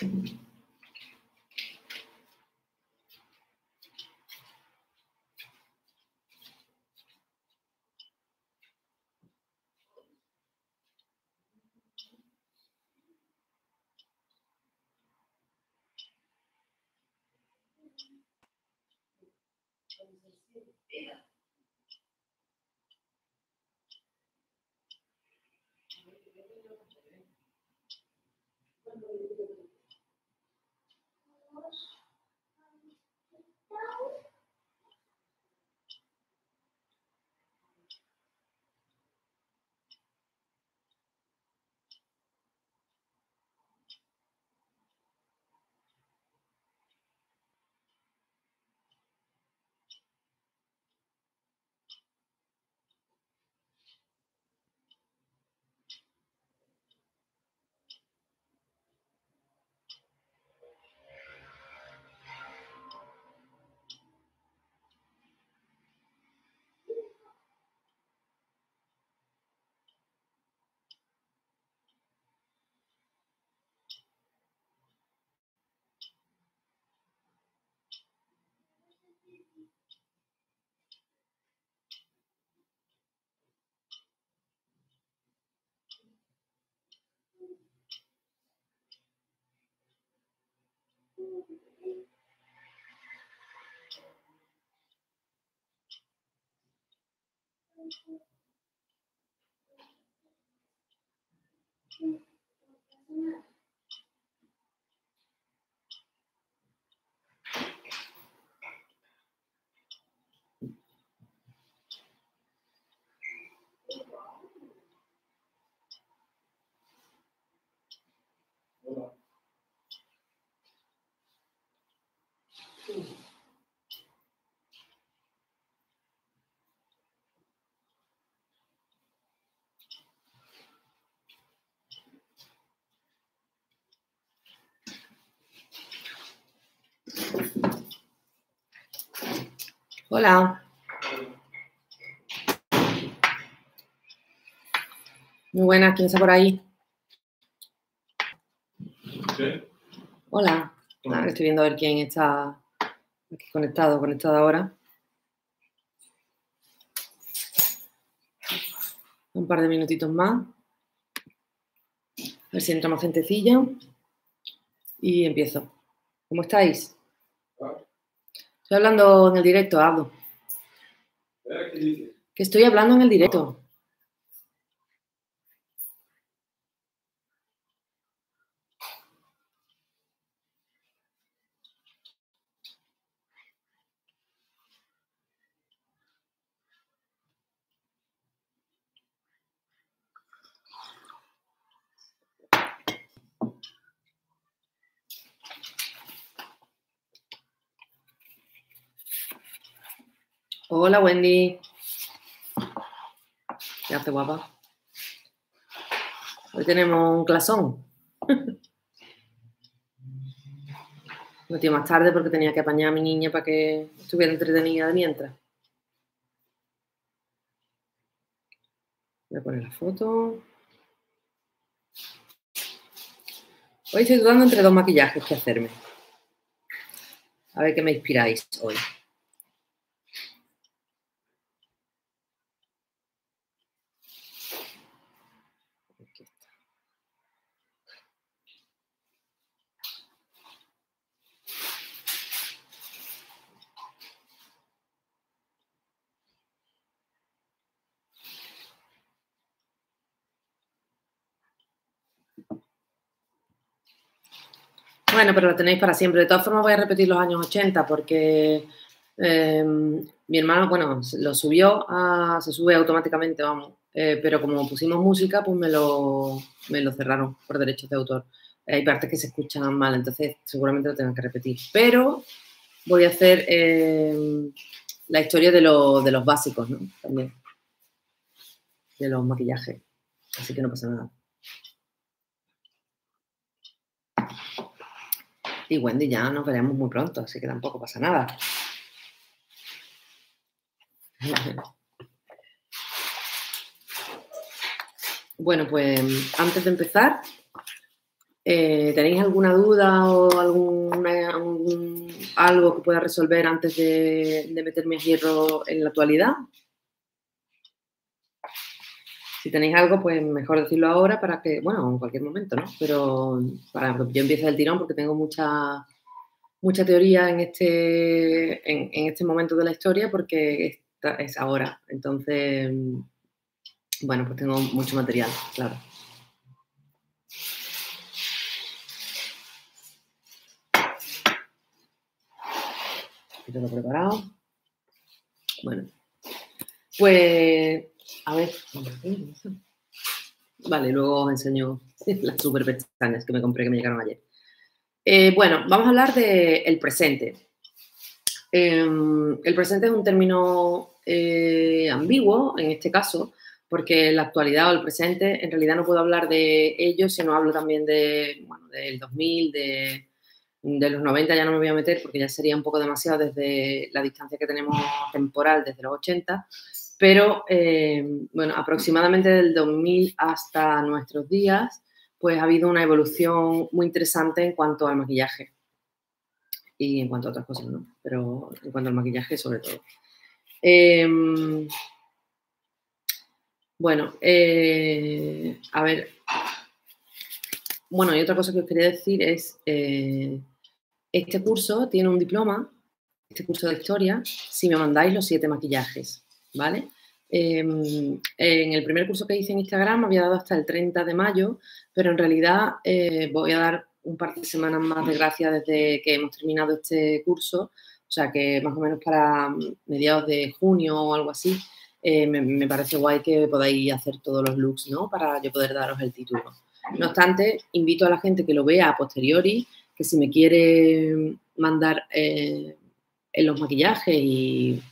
Yeah. Thank you. Hola. Muy buenas, ¿quién está por ahí? ¿Sí? Hola. Estoy viendo a ver quién está aquí conectado, conectada ahora. Un par de minutitos más. A ver si entra más gentecilla. Y empiezo. ¿Cómo estáis? Estoy hablando en el directo, hablo. ¿Qué dices? Que estoy hablando en el directo. Hola, Wendy. ¿Qué hace, guapa? Hoy tenemos un clasón. No tío, más tarde porque tenía que apañar a mi niña para que estuviera entretenida de mientras. Voy a poner la foto. Hoy estoy dudando entre dos maquillajes que hacerme. A ver qué me inspiráis hoy. Aquí está. Bueno, pero lo tenéis para siempre. De todas formas, voy a repetir los años 80 porque eh, mi hermano, bueno, lo subió, a- se sube automáticamente, vamos. Eh, pero como pusimos música, pues me lo, me lo cerraron por derechos de autor. Hay partes que se escuchan mal, entonces seguramente lo tengan que repetir. Pero voy a hacer eh, la historia de, lo- de los básicos, ¿no? También. De los maquillajes. Así que no pasa nada. Y Wendy, ya nos veremos muy pronto, así que tampoco pasa nada. Bueno, pues antes de empezar, Eh, ¿Tenéis alguna duda o alguna, algún, algo que pueda resolver antes de, de meterme a hierro en la actualidad? Si tenéis algo, pues mejor decirlo ahora para que, bueno, en cualquier momento, ¿no? Pero para que yo empiece el tirón porque tengo mucha, mucha teoría en este, en, este momento de la historia porque es ahora. Entonces, bueno, pues tengo mucho material, claro. Todo preparado. Bueno, pues, a ver. Vale, luego os enseño las super pestañas que me compré que me llegaron ayer. Eh, bueno, vamos a hablar del el presente. Eh, el presente es un término eh, ambiguo en este caso, porque la actualidad o el presente, en realidad no puedo hablar de ello si no hablo también de, bueno, del 2000, de, de, los 90 ya no me voy a meter porque ya sería un poco demasiado desde la distancia que tenemos temporal desde los 80, pero eh, bueno, aproximadamente del 2000 hasta nuestros días, pues ha habido una evolución muy interesante en cuanto al maquillaje y en cuanto a otras cosas, ¿no? Pero en cuanto al maquillaje sobre todo. Eh, bueno, eh, a ver. Bueno, y otra cosa que os quería decir es, eh, este curso tiene un diploma, este curso de historia, si me mandáis los siete maquillajes, ¿vale? Eh, en el primer curso que hice en Instagram había dado hasta el 30 de mayo, pero en realidad eh, voy a dar un par de semanas más de gracia desde que hemos terminado este curso, o sea que más o menos para mediados de junio o algo así, eh, me, me, parece guay que podáis hacer todos los looks, ¿no? Para yo poder daros el título. No obstante, invito a la gente que lo vea a posteriori, que si me quiere mandar eh, en los maquillajes y,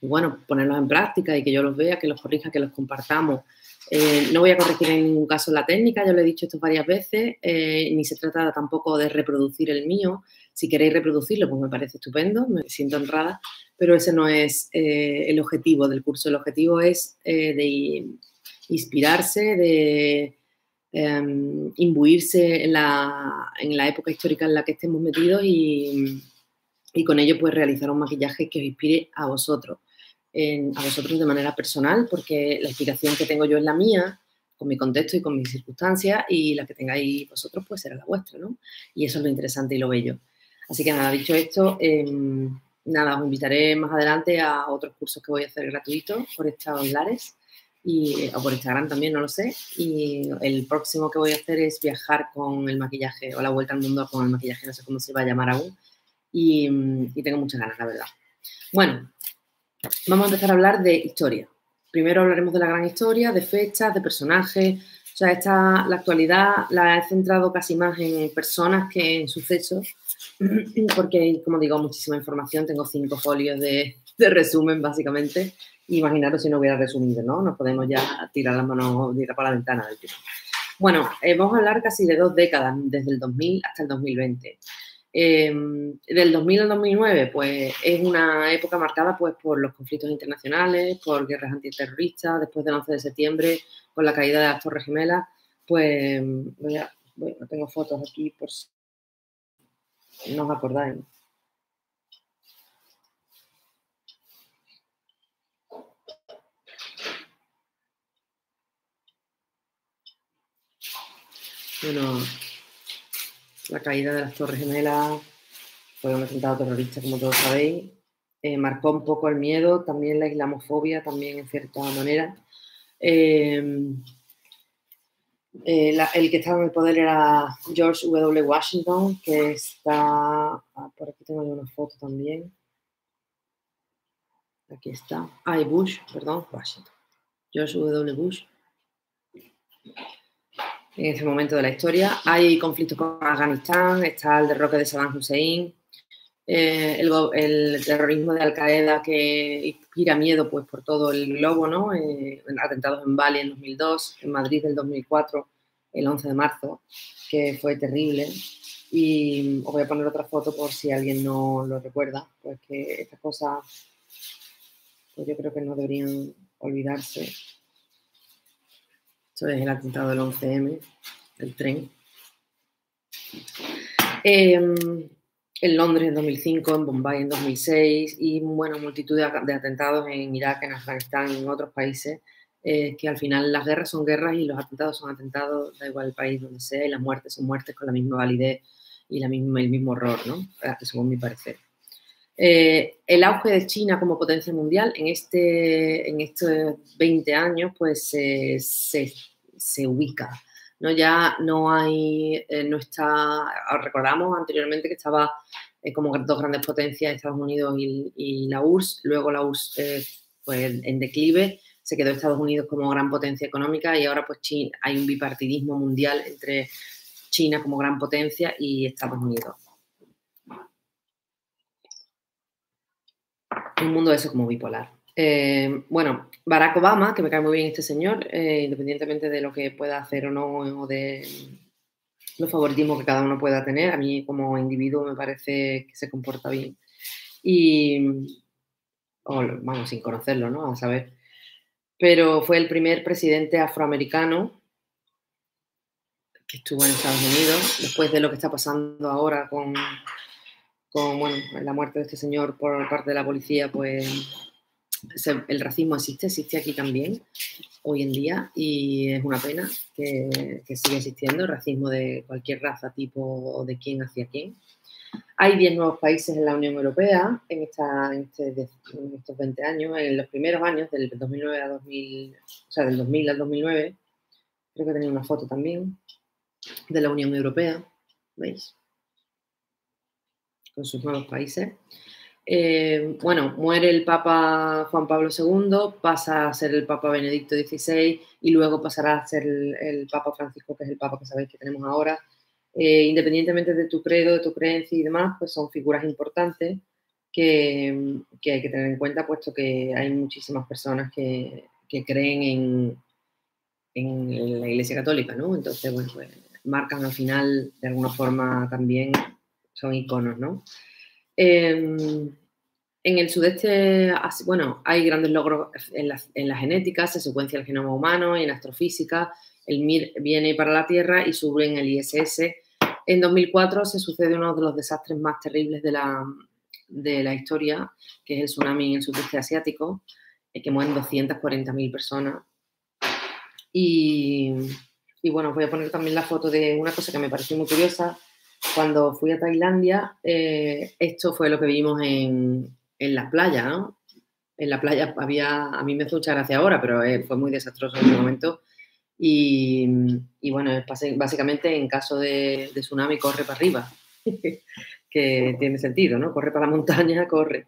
y, bueno, ponerlos en práctica y que yo los vea, que los corrija, que los compartamos. Eh, no voy a corregir en ningún caso la técnica, ya lo he dicho esto varias veces, eh, ni se trata tampoco de reproducir el mío. Si queréis reproducirlo, pues me parece estupendo, me siento honrada, pero ese no es eh, el objetivo del curso. El objetivo es de inspirarse, de eh, imbuirse en la, en la, época histórica en la que estemos metidos y, y, con ello pues realizar un maquillaje que os inspire a vosotros, a vosotros de manera personal, porque la inspiración que tengo yo es la mía, con mi contexto y con mis circunstancias, y la que tengáis vosotros pues será la vuestra, ¿no? Y eso es lo interesante y lo bello. Así que nada, dicho esto, eh, nada, os invitaré más adelante a otros cursos que voy a hacer gratuitos por estos lares y, o por Instagram también, no lo sé. Y el próximo que voy a hacer es viajar con el maquillaje o la vuelta al mundo con el maquillaje, no sé cómo se va a llamar aún. Y, y tengo muchas ganas, la verdad. Bueno, vamos a empezar a hablar de historia. Primero hablaremos de la gran historia, de fechas, de personajes. O sea, esta, la actualidad la he centrado casi más en personas que en sucesos porque, como digo, muchísima información, tengo cinco folios de, de resumen, básicamente. Imaginaros si no hubiera resumido, ¿no? Nos podemos ya tirar las manos, tirar para la ventana del tiempo. Bueno, eh, vamos a hablar casi de dos décadas, desde el 2000 hasta el 2020. Eh, del 2000 al 2009, pues es una época marcada pues, por los conflictos internacionales, por guerras antiterroristas, después del 11 de septiembre, por la caída de las Torres Gemelas, pues voy a, tengo fotos aquí por si no os acordáis. Bueno, la caída de las Torres Gemelas fue un atentado terrorista, como todos sabéis. Eh, marcó un poco el miedo, también la islamofobia, también en cierta manera. Eh, eh, el que estaba en el poder era George W. Washington, que está. Ah, por aquí tengo una foto también. Aquí está. Ah, Bush, perdón, Washington. George W. Bush. En ese momento de la historia. Hay conflictos con Afganistán, está el derroque de Saddam Hussein, eh, el, terrorismo de Al Qaeda que inspira miedo pues, por todo el globo, ¿no? Eh, atentados en Bali en 2002, en Madrid en 2004, el 11 de marzo, que fue terrible. Y os voy a poner otra foto por si alguien no lo recuerda, pues que estas cosas, pues yo creo que no deberían olvidarse. Esto es el atentado del 11M, el tren. Em, en Londres en 2005, en Bombay en 2006 y, bueno, multitud de, atentados en Irak, en Afganistán y en otros países, eh, que al final las guerras son guerras y los atentados son atentados, da igual el país donde sea, y las muertes son muertes con la misma validez y el mismo horror, ¿no? Según mi parecer. Eh, el auge de China como potencia mundial en, este, en estos 20 años pues se, se, ubica. ¿no? Ya no hay, eh, no está, recordamos anteriormente que estaba eh, como dos grandes potencias, Estados Unidos y, la URSS, luego la URSS pues en declive, se quedó Estados Unidos como gran potencia económica y ahora pues China, hay un bipartidismo mundial entre China como gran potencia y Estados Unidos. un mundo eso como bipolar. Eh, bueno, Barack Obama, que me cae muy bien este señor, eh, independientemente de lo que pueda hacer o no, o de los favoritismos que cada uno pueda tener, a mí como individuo me parece que se comporta bien. Y, vamos, sin conocerlo, ¿no? A saber. Pero fue el primer presidente afroamericano que estuvo en Estados Unidos, después de lo que está pasando ahora con la muerte de este señor por parte de la policía, pues el racismo existe, existe aquí también hoy en día y es una pena que, que siga existiendo el racismo de cualquier raza, tipo o de quién hacia quién. Hay 10 nuevos países en la Unión Europea en, este, en, estos 20 años. En los primeros años, del 2009 a 2000, o sea, del 2000 al 2009, creo que tenía una foto también de la Unión Europea, ¿veis? con sus nuevos países. Eh, bueno, muere el Papa Juan Pablo II, pasa a ser el Papa Benedicto XVI y luego pasará a ser el, Papa Francisco, que es el Papa que sabéis que tenemos ahora. Eh, independientemente de tu credo, de tu creencia y demás, pues son figuras importantes que, hay que tener en cuenta, puesto que hay muchísimas personas que, que creen en, en, la Iglesia Católica, ¿no? Entonces, bueno, pues marcan al final de alguna forma también son iconos, ¿no? Em, en el sudeste, bueno, hay grandes logros en la, genética, se secuencia el genoma humano, en astrofísica, el MIR viene para la Tierra y sube en el ISS. En 2004 se sucede uno de los desastres más terribles de la, de la historia, que es el tsunami en el sudeste asiático, eh, que mueren 240.000 personas. Y, y bueno, voy a poner también la foto de una cosa que me pareció muy curiosa, cuando fui a Tailandia, eh, esto fue lo que vimos en, en la playa, ¿no? En la playa había, a mí me hace mucha gracia ahora, pero eh, fue muy desastroso en ese momento. Y, y, bueno, básicamente en caso de, tsunami corre para arriba, que tiene sentido, ¿no? Corre para la montaña, corre.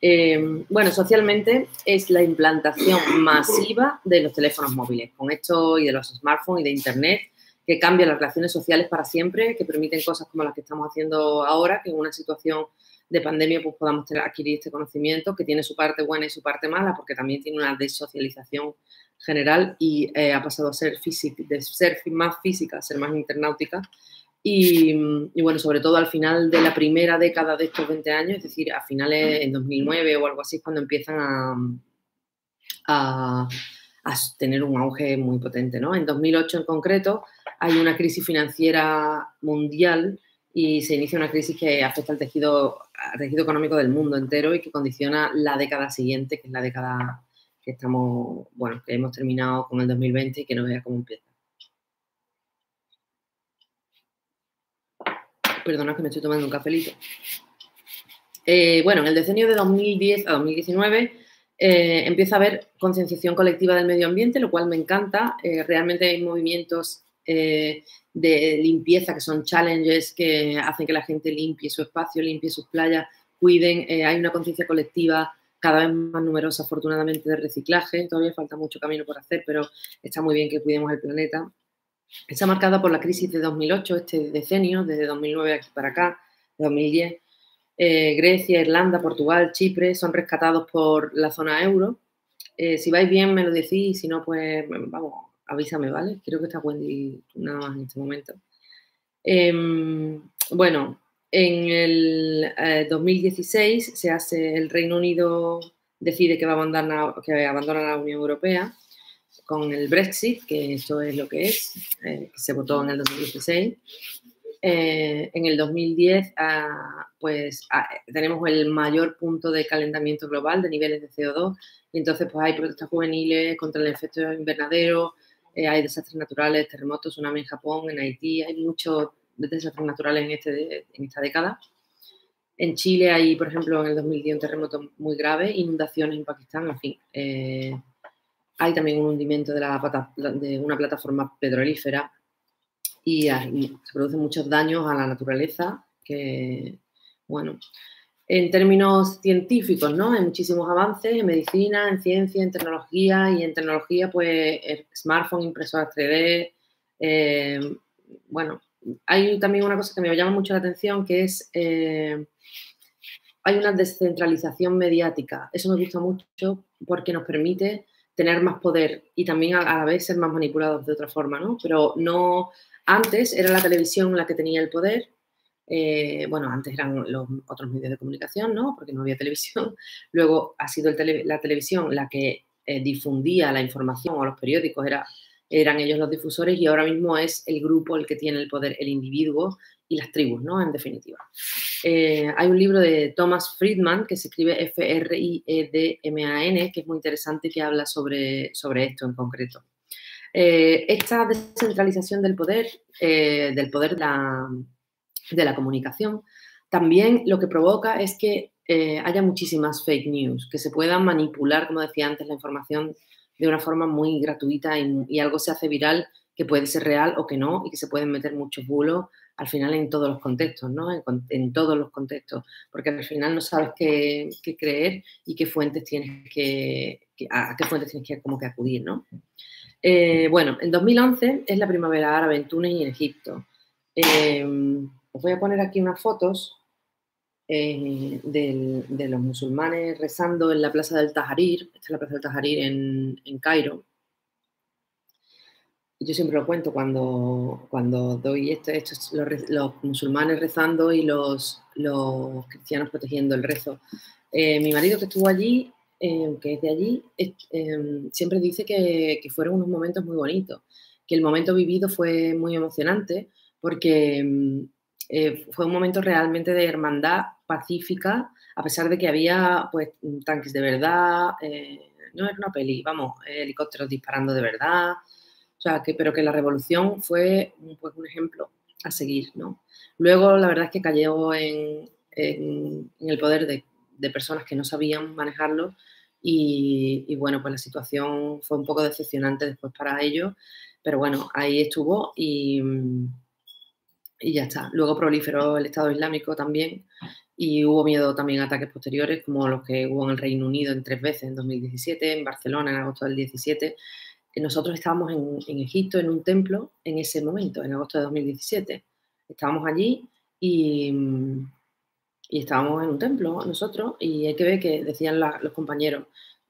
Eh, bueno, socialmente es la implantación masiva de los teléfonos móviles, con esto y de los smartphones y de Internet que cambian las relaciones sociales para siempre, que permiten cosas como las que estamos haciendo ahora, que en una situación de pandemia pues podamos adquirir este conocimiento, que tiene su parte buena y su parte mala, porque también tiene una desocialización general y eh, ha pasado a ser, de ser más física a ser más internautica. Y, bueno, sobre todo al final de la primera década de estos 20 años, es decir, a finales en 2009 o algo así, cuando empiezan a, a tener un auge muy potente. ¿no? En 2008 en concreto hay una crisis financiera mundial y se inicia una crisis que afecta al tejido, tejido económico del mundo entero y que condiciona la década siguiente, que es la década que estamos, bueno, que hemos terminado con el 2020 y que no vea cómo empieza. Perdona que me estoy tomando un cafelito. Eh, bueno, en el decenio de 2010 a 2019 eh, empieza a haber concienciación colectiva del medio ambiente, lo cual me encanta. Eh, realmente hay movimientos eh, de limpieza, que son challenges que hacen que la gente limpie su espacio, limpie sus playas, cuiden. Eh, hay una conciencia colectiva cada vez más numerosa, afortunadamente, de reciclaje. Todavía falta mucho camino por hacer, pero está muy bien que cuidemos el planeta. Está marcada por la crisis de 2008, este decenio, desde 2009 aquí para acá, 2010. Eh, Grecia, Irlanda, Portugal, Chipre son rescatados por la zona euro. si vais bien, me lo decís, si no, pues vamos, avísame, ¿vale? Creo que está Wendy nada más en este momento. Em, bueno, en el 2016 eh, se hace, el Reino Unido decide que va a abandonar, que abandona la Unión Europea con el Brexit, que esto es lo que es, eh, que se votó en el 2016. eh, en el 2010, ah, pues ah, tenemos el mayor punto de calentamiento global de niveles de CO2 y entonces pues hay protestas juveniles contra el efecto invernadero, eh, hay desastres naturales, terremotos, tsunami en Japón, en Haití, hay muchos desastres naturales en, este, en esta década. En Chile hay, por ejemplo, en el 2010 un terremoto muy grave, inundaciones en Pakistán, en fin. Eh, hay también un hundimiento de, la, de una plataforma petrolífera y se producen muchos daños a la naturaleza que, bueno, en términos científicos, ¿no? Hay muchísimos avances en medicina, en ciencia, en tecnología y en tecnología, pues, smartphone, impresoras 3D, eh, bueno, hay también una cosa que me llama mucho la atención que es eh, hay una descentralización mediática. Eso me gusta mucho porque nos permite tener más poder y también a, la vez ser más manipulados de otra forma, ¿no? Pero no, antes era la televisión la que tenía el poder, eh, bueno, antes eran los otros medios de comunicación, ¿no? Porque no había televisión. Luego ha sido la televisión la que eh, difundía la información o los periódicos, era, eran ellos los difusores y ahora mismo es el grupo el que tiene el poder, el individuo y las tribus, ¿no? En definitiva. Eh, hay un libro de Thomas Friedman que se escribe F-R-I-E-D-M-A-N, que es muy interesante que habla sobre, sobre esto en concreto. esta descentralización del poder, del poder de la, de la comunicación, también lo que provoca es que eh, haya muchísimas fake news, que se puedan manipular, como decía antes, la información de una forma muy gratuita y, algo se hace viral que puede ser real o que no y que se pueden meter muchos bulos al final en todos los contextos, ¿no? En, todos los contextos, porque al final no sabes qué, creer y qué fuentes tienes que, a qué fuentes tienes que como que acudir, ¿no? Eh, bueno, en 2011 es la primavera árabe en Túnez y en Egipto. Eh, os voy a poner aquí unas fotos eh, de los musulmanes rezando en la plaza del Tajarir. Esta es la plaza del Tajarir en, Cairo. Yo siempre lo cuento cuando, cuando doy esto, esto los, musulmanes rezando y los, los cristianos protegiendo el rezo. Eh, mi marido que estuvo allí, eh, que es de allí, siempre dice que, que, fueron unos momentos muy bonitos, que el momento vivido fue muy emocionante porque mm, eh, fue un momento realmente de hermandad pacífica, a pesar de que había pues, tanques de verdad, eh, no era una peli, vamos, helicópteros disparando de verdad, o sea, que, pero que la revolución fue pues, un ejemplo a seguir, ¿no? Luego, la verdad es que cayó en, el poder de, personas que no sabían manejarlo y, y, bueno, pues la situación fue un poco decepcionante después para ellos, pero bueno, ahí estuvo y y ya está. Luego proliferó el Estado Islámico también y hubo miedo también a ataques posteriores, como los que hubo en el Reino Unido en tres veces, en 2017, en Barcelona en agosto del 17. Nosotros estábamos en, Egipto, en un templo, en ese momento, en agosto de 2017. Estábamos allí y, y estábamos en un templo nosotros y hay que ver que decían los compañeros,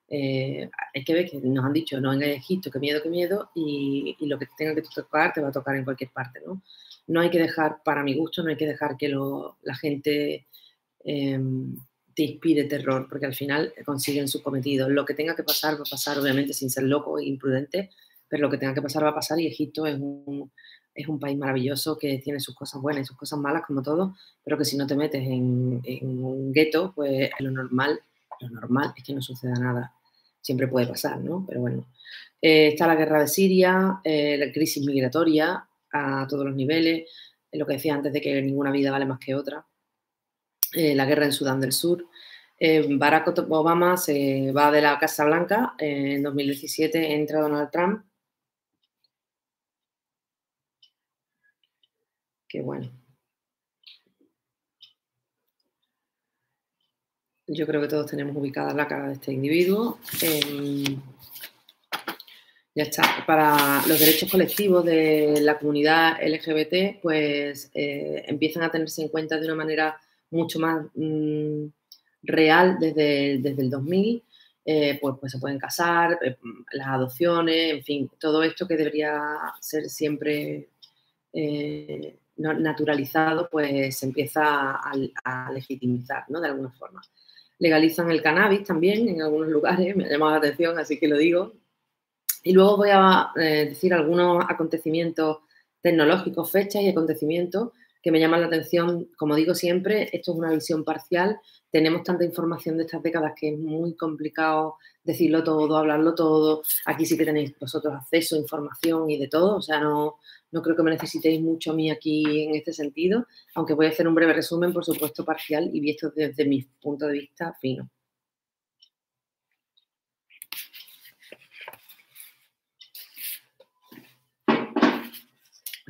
eh, hay que ver que nos han dicho, no en Egipto, que miedo, que miedo, y, y, lo que tenga que tocar te va a tocar en cualquier parte, ¿no? No hay que dejar, para mi gusto, no hay que dejar que la gente em, te inspire terror, porque al final consiguen su cometido. Lo que tenga que pasar va a pasar, obviamente, sin ser loco e imprudente, pero lo que tenga que pasar va a pasar y Egipto es un, es un país maravilloso que tiene sus cosas buenas y sus cosas malas, como todo, pero que si no te metes en, un gueto, pues lo normal, lo normal es que no suceda nada. Siempre puede pasar, ¿no? Pero bueno. Eh, está la guerra de Siria, eh, la crisis migratoria, a todos los niveles, lo que decía antes de que ninguna vida vale más que otra, eh, la guerra en Sudán del Sur. Eh, Barack Obama se va de la Casa Blanca, en 2017 entra Donald Trump. Qué bueno. Yo creo que todos tenemos ubicada la cara de este individuo. Ya está. Para los derechos colectivos de la comunidad LGBT, pues eh, empiezan a tenerse en cuenta de una manera mucho más mm, real desde, desde, el 2000. Eh, pues, pues, se pueden casar, eh, las adopciones, en fin, todo esto que debería ser siempre naturalizado, pues se empieza a, legitimizar, ¿no? De alguna forma. Legalizan el cannabis también en algunos lugares, me ha llamado la atención, así que lo digo, y luego voy a eh, decir algunos acontecimientos tecnológicos, fechas y acontecimientos que me llaman la atención. Como digo siempre, esto es una visión parcial. Tenemos tanta información de estas décadas que es muy complicado decirlo todo, hablarlo todo. Aquí sí que tenéis vosotros acceso información y de todo. O sea, no, no creo que me necesitéis mucho a mí aquí en este sentido, aunque voy a hacer un breve resumen, por supuesto, parcial y visto desde mi punto de vista fino.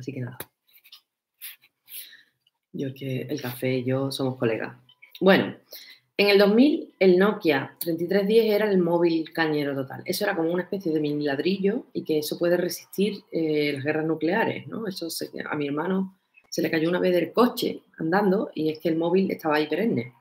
Así que nada. Yo que el café y yo somos colegas. Bueno, en el 2000 el Nokia 3310 era el móvil cañero total. Eso era como una especie de mini ladrillo y que eso puede resistir eh, las guerras nucleares, ¿no? Eso a mi hermano se le cayó una vez del coche andando y es que el móvil estaba ahí perenne.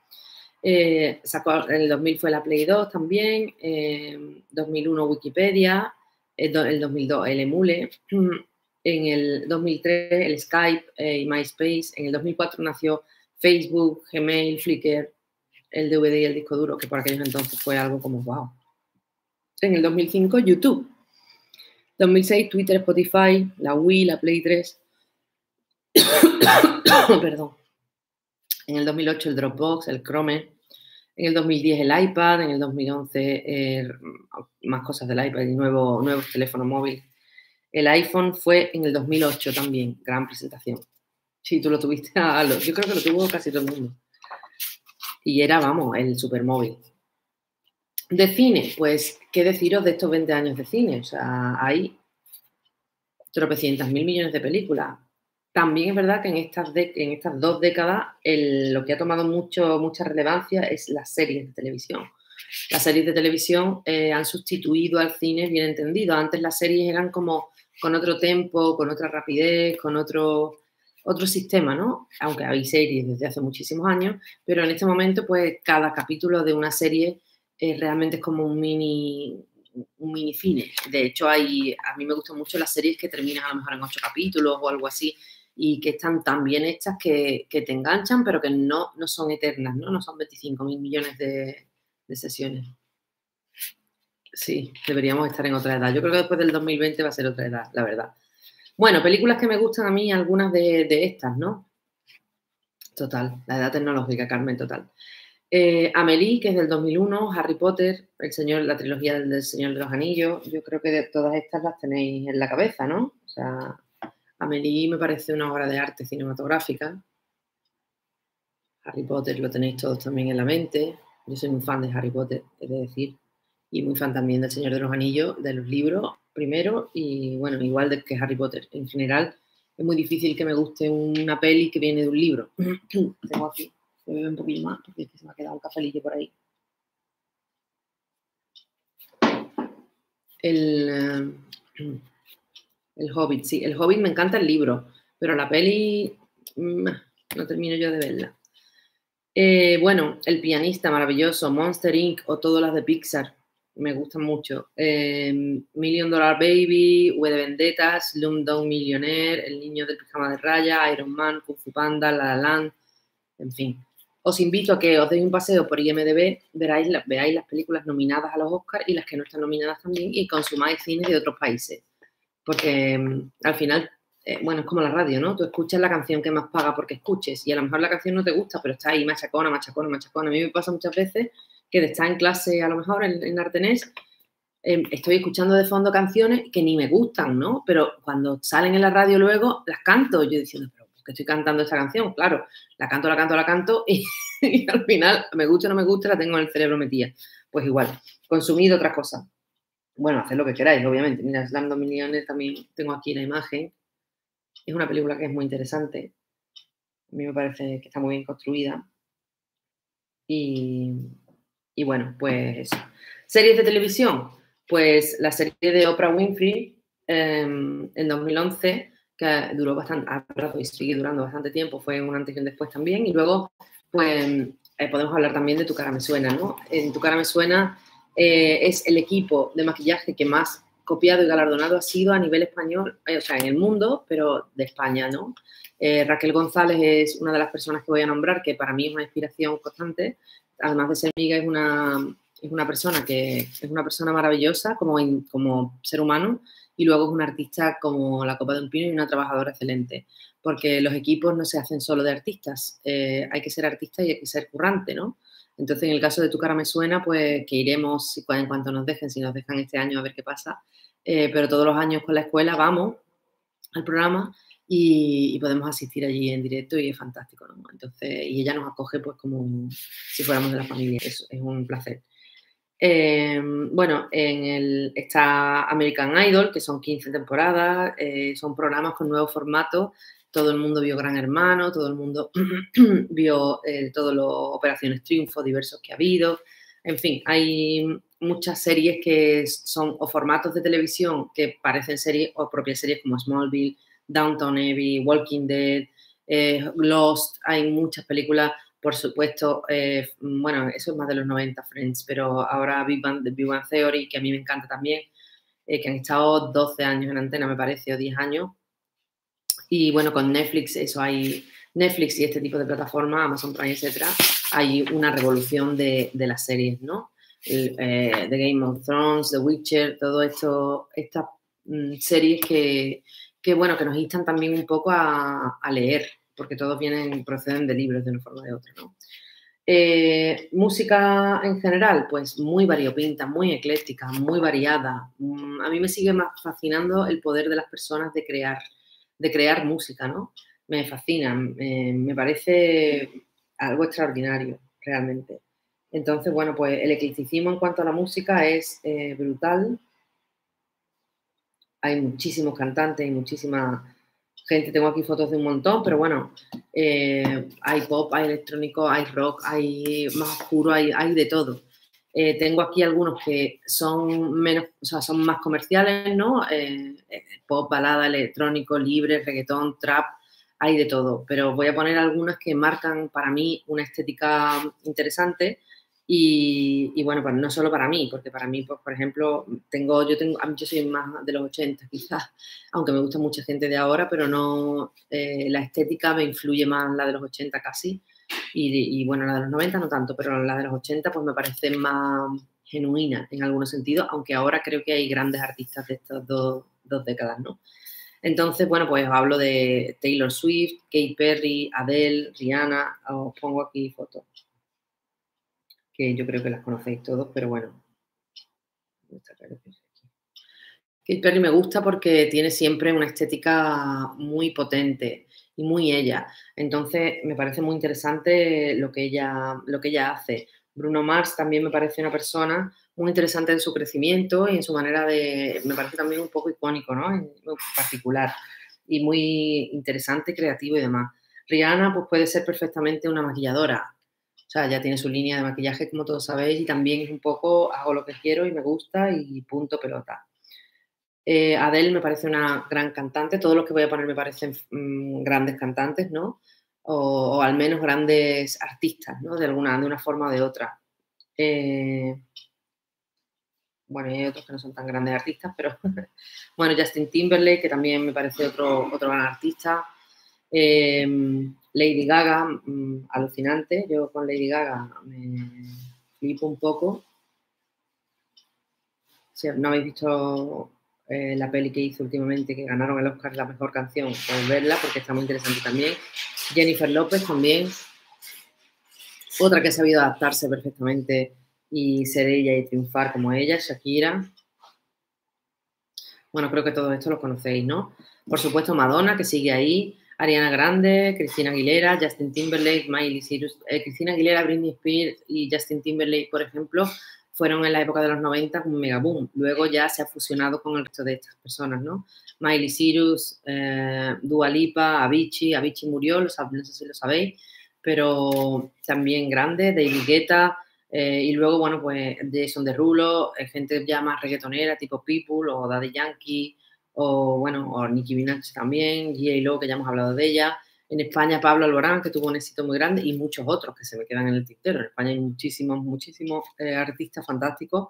Eh, en el 2000 fue la Play 2 también, eh, 2001 Wikipedia, el, el 2002 el Emule, en el 2003 el Skype eh, y MySpace, en el 2004 nació Facebook, Gmail, Flickr, el DVD y el disco duro, que por aquellos entonces fue algo como wow. En el 2005 YouTube, 2006 Twitter, Spotify, la Wii, la Play 3, perdón. En el 2008 el Dropbox, el Chrome, en el 2010 el iPad, en el 2011 eh, más cosas del iPad y nuevo, nuevos teléfonos móviles el iPhone fue en el 2008 también, gran presentación. Sí, tú lo tuviste, a yo creo que lo tuvo casi todo el mundo. Y era, vamos, el supermóvil. De cine, pues, ¿qué deciros de estos 20 años de cine? O sea, hay tropecientas mil millones de películas. También es verdad que en estas, en estas dos décadas lo que ha tomado mucho, mucha relevancia es las series de televisión. Las series de televisión eh, han sustituido al cine bien entendido. Antes las series eran como con otro tempo, con otra rapidez, con otro, otro sistema, ¿no? Aunque hay series desde hace muchísimos años, pero en este momento, pues cada capítulo de una serie eh, realmente es como un mini, un mini cine. De hecho, hay, a mí me gustan mucho las series que terminan a lo mejor en ocho capítulos o algo así y que están tan bien hechas que, que te enganchan, pero que no, no son eternas, ¿no? No son 25 mil millones de, de sesiones. Sí, deberíamos estar en otra edad. Yo creo que después del 2020 va a ser otra edad, la verdad. Bueno, películas que me gustan a mí, algunas de, estas, ¿no? Total, la edad tecnológica, Carmen, total. Eh, Amelie, que es del 2001, Harry Potter, el señor, la trilogía del, Señor de los Anillos, yo creo que de todas estas las tenéis en la cabeza, ¿no? O sea, Amelie me parece una obra de arte cinematográfica. Harry Potter lo tenéis todos también en la mente. Yo soy un fan de Harry Potter, es de decir y muy fan también del Señor de los Anillos, de los libros primero y bueno, igual de que Harry Potter. En general es muy difícil que me guste una peli que viene de un libro. Tengo aquí, se bebe un poquillo más porque se me ha quedado un cafelillo por ahí. El, eh, el Hobbit, sí, el Hobbit me encanta el libro, pero la peli mm, no termino yo de verla. Eh, bueno, El pianista maravilloso, Monster Inc. o todas las de Pixar me gustan mucho. Em, Million Dollar Baby, V de Vendetas, Slumdog Millionaire, El niño del pijama de raya, Iron Man, Kung Fu Panda, La La Land, en fin. Os invito a que os deis un paseo por IMDB, veráis, veáis las películas nominadas a los Oscars y las que no están nominadas también y consumáis cine de otros países. Porque em, al final, eh, bueno, es como la radio, ¿no? Tú escuchas la canción que más paga porque escuches y a lo mejor la canción no te gusta, pero está ahí machacona, machacona, machacona. A mí me pasa muchas veces que de estar en clase a lo mejor en, en Artenés, em, estoy escuchando de fondo canciones que ni me gustan, ¿no? Pero cuando salen en la radio luego, las canto. Yo diciendo, pero ¿por qué estoy cantando esta canción? Claro, la canto, la canto, la canto y, al final, me gusta o no me gusta, la tengo en el cerebro metida. Pues igual, consumir otras cosas. Bueno, haced lo que queráis, obviamente. Mira, Slam Dominion también tengo aquí la imagen. Es una película que es muy interesante. A mí me parece que está muy bien construida. Y, y bueno, pues series de televisión, pues la serie de Oprah Winfrey em, en 2011, que duró bastante, y sigue durando bastante tiempo, fue un antes y un después también. Y luego, pues eh, podemos hablar también de Tu cara me suena, ¿no? En Tu cara me suena eh, es el equipo de maquillaje que más copiado y galardonado ha sido a nivel español, eh, o sea, en el mundo, pero de España, ¿no? Raquel González es una de las personas que voy a nombrar, que para mí es una inspiración constante, además de ser amiga, es una, es una persona que es una persona maravillosa como, como ser humano y luego es una artista como la copa de un pino y una trabajadora excelente. porque los equipos no se hacen solo de artistas, eh, hay que ser artista y hay que ser currante, ¿no? Entonces, en el caso de Tu cara me suena, pues que iremos en cuanto nos dejen, si nos dejan este año a ver qué pasa, eh, pero todos los años con la escuela vamos al programa y, podemos asistir allí en directo y es fantástico, ¿no? Entonces, y ella nos acoge pues como si fuéramos de la familia, es, un placer. Em, bueno, en el, está American Idol, que son 15 temporadas, eh, son programas con nuevos formatos. Todo el mundo vio Gran Hermano, todo el mundo vio eh, todas las operaciones triunfo diversos que ha habido. En fin, hay muchas series que son o formatos de televisión que parecen series o propias series como Smallville, Downtown Abbey, Walking Dead, eh, Lost. Hay muchas películas por supuesto, eh, bueno, eso es más de los 90 Friends, pero ahora Big Bang, Big Bang Theory, que a mí me encanta también, eh, que han estado 12 años en antena, me parece, o 10 años. Y bueno, con Netflix, eso hay, Netflix y este tipo de plataformas, Amazon Prime, etcétera, hay una revolución de, de las series, ¿no? El, eh, The Game of Thrones, The Witcher, todo esto, estas mm, series que, que, bueno, que nos instan también un poco a, a leer, porque todos vienen, proceden de libros de una forma o de otra, ¿no? Eh, música en general, pues muy variopinta, muy ecléctica, muy variada. Mm, a mí me sigue más fascinando el poder de las personas de crear, de crear música, ¿no? Me fascina, me parece algo extraordinario, realmente. Entonces, bueno, pues el eclecticismo en cuanto a la música es eh, brutal. Hay muchísimos cantantes y muchísimas gente, tengo aquí fotos de un montón, pero bueno, eh, hay pop, hay electrónico, hay rock, hay más oscuro, hay, hay de todo. Eh, tengo aquí algunos que son menos, o sea, son más comerciales, ¿no? Eh, pop, balada, electrónico, libre, reggaetón, trap, hay de todo. Pero voy a poner algunas que marcan para mí una estética interesante y, bueno, pues no solo para mí, porque para mí, pues, por ejemplo, tengo, yo tengo, yo soy más de los 80 quizás, aunque me gusta mucha gente de ahora, pero no, eh, la estética me influye más la de los 80 casi, y, bueno, la de los 90 no tanto, pero la de los 80 pues me parece más genuina en algunos sentidos, aunque ahora creo que hay grandes artistas de estas dos, dos décadas, ¿no? Entonces, bueno, pues hablo de Taylor Swift, Katy Perry, Adele, Rihanna, os pongo aquí fotos que yo creo que las conocéis todos, pero bueno. Kate Perry me gusta porque tiene siempre una estética muy potente y muy ella. Entonces me parece muy interesante lo que ella, lo que ella hace. Bruno Mars también me parece una persona muy interesante en su crecimiento y en su manera de, me parece también un poco icónico, ¿no? En particular y muy interesante, creativo y demás. Rihanna pues puede ser perfectamente una maquilladora, o sea, ya tiene su línea de maquillaje, como todos sabéis, y también es un poco hago lo que quiero y me gusta y punto pelota. Eh, Adele me parece una gran cantante, todos los que voy a poner me parecen mm, grandes cantantes, ¿no? O, al menos grandes artistas, ¿no? De alguna, de una forma o de otra. Eh, bueno, hay otros que no son tan grandes artistas, pero bueno, Justin Timberlake, que también me parece otro, otro gran artista. Eh, Lady Gaga, mm, alucinante. Yo con Lady Gaga me flipo un poco. Si no habéis visto eh, la peli que hizo últimamente, que ganaron el Oscar la mejor canción, podéis verla porque está muy interesante también. Jennifer López también. Otra que ha sabido adaptarse perfectamente y ser ella y triunfar como ella, Shakira. Bueno, creo que todo esto lo conocéis, ¿no? Por supuesto, Madonna, que sigue ahí. Ariana Grande, Cristina Aguilera, Justin Timberlake, Miley Cyrus. Eh, Cristina Aguilera, Britney Spears y Justin Timberlake, por ejemplo, fueron en la época de los 90 un mega boom. Luego ya se ha fusionado con el resto de estas personas, ¿no? Miley Cyrus, eh, Dua Lipa, Avicii. Avicii murió, no sé si lo sabéis, pero también grande, David Guetta. Eh, y luego, bueno, pues Jason Derulo, gente ya más reggaetonera, tipo People o Daddy Yankee, o bueno, o Nicki Minaj también, G.A. Lo, que ya hemos hablado de ella. En España, Pablo Alborán, que tuvo un éxito muy grande, y muchos otros que se me quedan en el tintero. En España hay muchísimos, muchísimos eh, artistas fantásticos.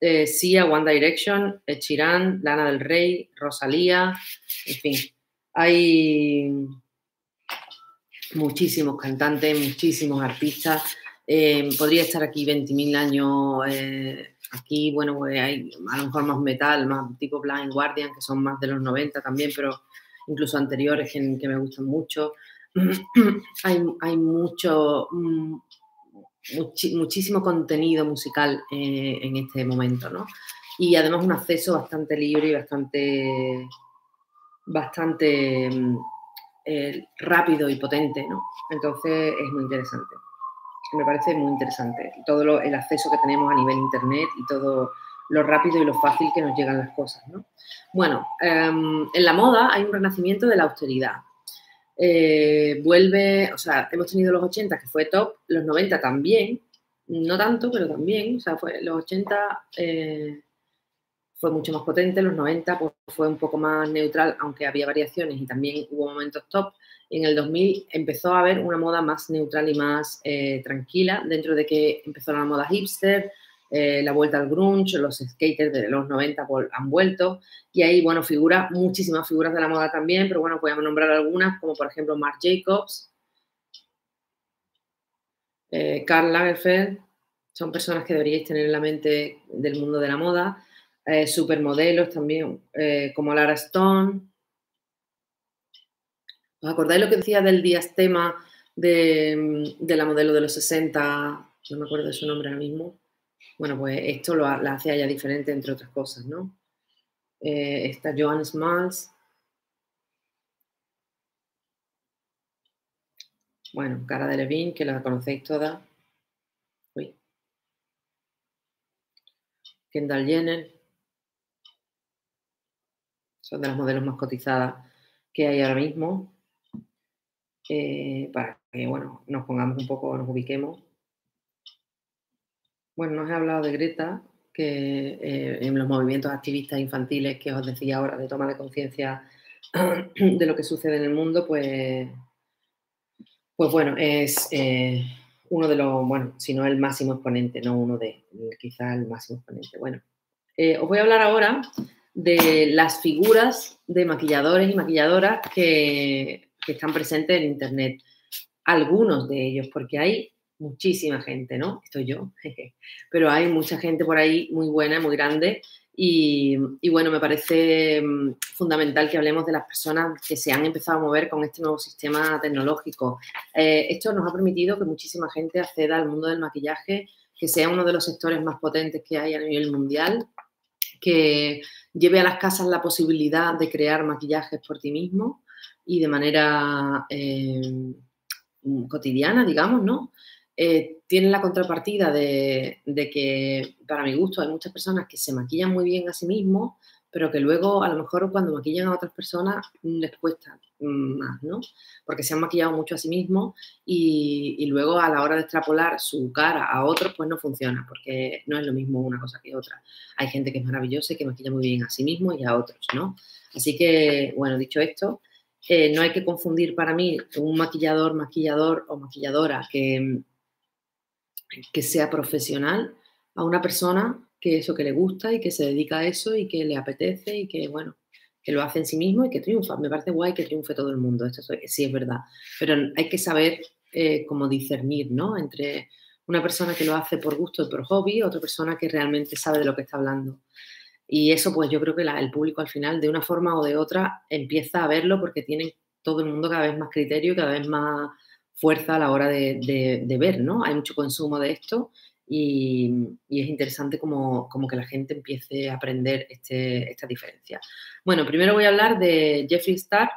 Eh, Sia, One Direction, Chirán, Lana del Rey, Rosalía, en fin. Hay muchísimos cantantes, muchísimos artistas. Eh, podría estar aquí 20.000 años Aquí, bueno, pues hay a lo mejor más metal, más tipo Blind Guardian, que son más de los 90 también, pero incluso anteriores que, me gustan mucho. hay, mucho, mm, muchísimo contenido musical eh, en este momento, ¿no? Y además un acceso bastante libre y bastante, bastante mm, eh, rápido y potente, ¿no? Entonces es muy interesante. Me parece muy interesante todo el acceso que tenemos a nivel internet y todo lo rápido y lo fácil que nos llegan las cosas, ¿no? Bueno, em, en la moda hay un renacimiento de la austeridad. Eh, vuelve, o sea, hemos tenido los 80 que fue top, los 90 también, no tanto, pero también, o sea, fue, los 80 eh, fue mucho más potente, los 90 pues, fue un poco más neutral, aunque había variaciones y también hubo momentos top. En el 2000 empezó a haber una moda más neutral y más eh, tranquila, dentro de que empezó la moda hipster, eh, la vuelta al grunge, los skaters de los 90 han vuelto y ahí, bueno, figuras, muchísimas figuras de la moda también, pero bueno, podemos nombrar algunas, como por ejemplo Marc Jacobs, eh, Karl Lagerfeld, son personas que deberíais tener en la mente del mundo de la moda, eh, supermodelos también, como Lara Stone. ¿Os acordáis lo que decía del diastema de, de la modelo de los 60? No me acuerdo de su nombre ahora mismo. Bueno, pues esto lo, hace ella diferente, entre otras cosas, ¿no? Eh, está Joan Smalls. Bueno, Cara de Levine, que la conocéis todas. Uy. Kendall Jenner. Son de las modelos más cotizadas que hay ahora mismo. Eh, para que, bueno, nos pongamos un poco, nos ubiquemos. Bueno, nos he hablado de Greta, que eh, en los movimientos activistas infantiles que os decía ahora, de toma de conciencia de lo que sucede en el mundo, pues, pues bueno, es eh, uno de los, bueno, si no el máximo exponente, no uno de, quizá el máximo exponente. Bueno, eh, os voy a hablar ahora de las figuras de maquilladores y maquilladoras que, que están presentes en Internet. Algunos de ellos, porque hay muchísima gente, ¿no? Estoy yo, pero hay mucha gente por ahí muy buena, muy grande. Y, bueno, me parece mm, fundamental que hablemos de las personas que se han empezado a mover con este nuevo sistema tecnológico. Eh, esto nos ha permitido que muchísima gente acceda al mundo del maquillaje, que sea uno de los sectores más potentes que hay a nivel mundial, que lleve a las casas la posibilidad de crear maquillajes por ti mismo y de manera eh, cotidiana, digamos, ¿no? Eh, tiene la contrapartida de, que, para mi gusto, hay muchas personas que se maquillan muy bien a sí mismos, pero que luego a lo mejor cuando maquillan a otras personas mm, les cuesta más, ¿no? Porque se han maquillado mucho a sí mismos y, luego a la hora de extrapolar su cara a otros, pues no funciona, porque no es lo mismo una cosa que otra. Hay gente que es maravillosa y que maquilla muy bien a sí mismo y a otros, ¿no? Así que, bueno, dicho esto, eh, no hay que confundir para mí un maquillador, maquillador o maquilladora que que sea profesional a una persona que eso que le gusta y que se dedica a eso y que le apetece y que, bueno, que lo hace en sí mismo y que triunfa. Me parece guay que triunfe todo el mundo, esto sí es verdad. Pero hay que saber eh, cómo discernir, ¿no? Entre una persona que lo hace por gusto y por hobby, otra persona que realmente sabe de lo que está hablando. Y eso, pues yo creo que el público al final, de una forma o de otra, empieza a verlo porque tiene todo el mundo cada vez más criterio, cada vez más fuerza a la hora de, ver, ¿no? Hay mucho consumo de esto y, es interesante como, que la gente empiece a aprender este, esta diferencia. Bueno, primero voy a hablar de Jeffree Star,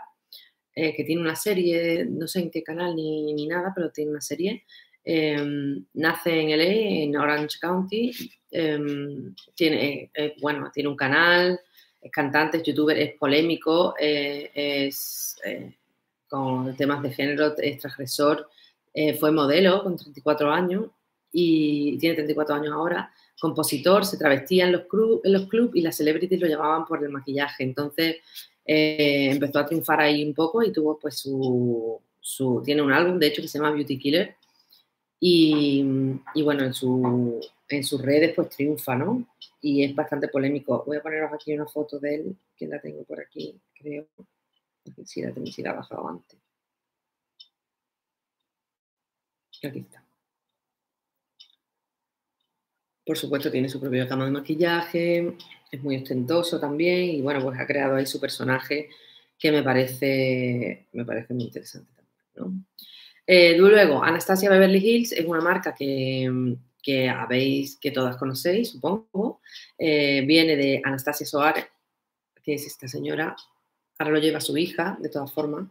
eh, que tiene una serie, no sé en qué canal ni, nada, pero tiene una serie. Em, nace en LA, en Orange County. Em, tiene, eh, bueno, tiene un canal, es cantante, es youtuber, es polémico, eh, es con temas de género, es transgresor, eh, fue modelo con 34 años y tiene 34 años ahora, compositor, se travestía en los, en los clubs y las celebrities lo llamaban por el maquillaje. Entonces eh, empezó a triunfar ahí un poco y tuvo pues su, tiene un álbum de hecho que se llama Beauty Killer y, y bueno, en, su, en sus redes pues triunfa, ¿no? Y es bastante polémico. Voy a poneros aquí una foto de él, que la tengo por aquí, creo la, si la bajado antes. Aquí está. Por supuesto, tiene su propia cama de maquillaje, es muy ostentoso también y bueno, pues ha creado ahí su personaje que me parece, me parece muy interesante también. Eh, luego, Anastasia Beverly Hills es una marca que, que habéis, que todas conocéis, supongo. Eh, viene de Anastasia Soares, que es esta señora. Ahora lo lleva su hija, de todas formas.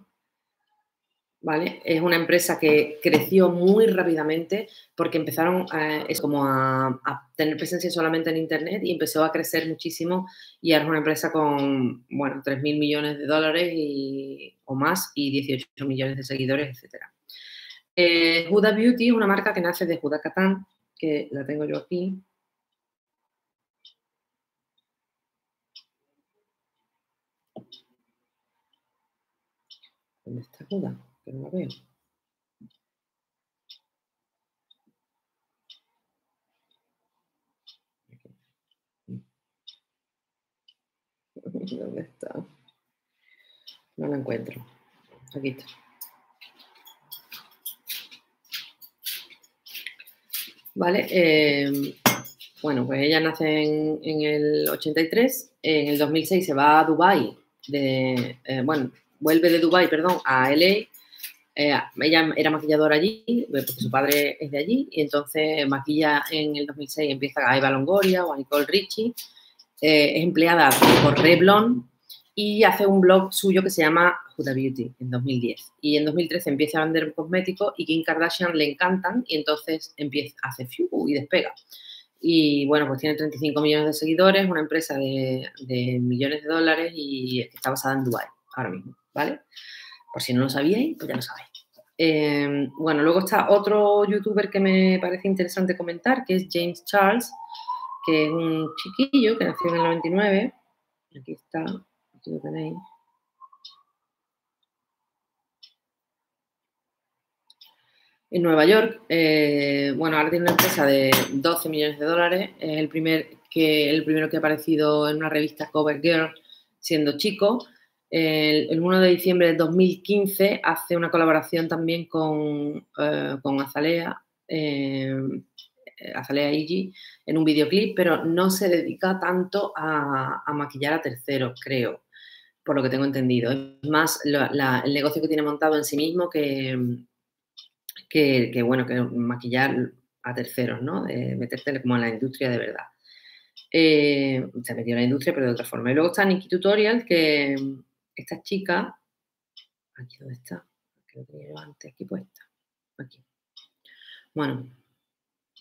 ¿vale? Es una empresa que creció muy rápidamente porque empezaron a, es como a, tener presencia solamente en Internet y empezó a crecer muchísimo y ahora es una empresa con, bueno, 3.000 millones de dólares y, o más y 18 millones de seguidores, etc. Eh, Huda Beauty es una marca que nace de Huda Katán, que la tengo yo aquí. ¿Dónde está Huda? que no la veo. ¿Dónde está? No la encuentro. Aquí está. Vale, eh, bueno, pues ella nace en, en, el 83, en el 2006 se va a Dubai, de, eh, bueno, vuelve de Dubai, perdón, a LA eh, ella era maquilladora allí, eh, porque su padre es de allí, y entonces maquilla en el 2006, empieza a Eva Longoria o a Nicole Richie, eh, es empleada por Revlon y hace un blog suyo que se llama Huda Beauty en 2010. Y en 2013 empieza a vender cosméticos y Kim Kardashian le encantan y entonces empieza, hace fiu y despega. Y bueno, pues tiene 35 millones de seguidores, una empresa de, de millones de dólares y está basada en Dubai ahora mismo, ¿vale? Por si no lo sabíais, pues ya lo sabéis. Em, bueno, luego está otro youtuber que me parece interesante comentar, que es James Charles, que es un chiquillo que nació en el 99. Aquí está, aquí lo tenéis. En Nueva York, eh, bueno, ahora tiene una empresa de 12 millones de dólares. Es el, primer que, el primero que ha aparecido en una revista Cover Girl siendo chico. El, 1 de diciembre de 2015 hace una colaboración también con, eh, con Azalea, eh, Azalea Igi, en un videoclip, pero no se dedica tanto a, maquillar a terceros, creo, por lo que tengo entendido. Es más el negocio que tiene montado en sí mismo que, que, bueno, que maquillar a terceros, ¿no? De meterte como en la industria de verdad. Eh, se metió en la industria, pero de otra forma. Y luego está Nikki Tutorial, que, esta chica, aquí dónde está, que lo tenía yo antes, aquí puesta, aquí. Bueno,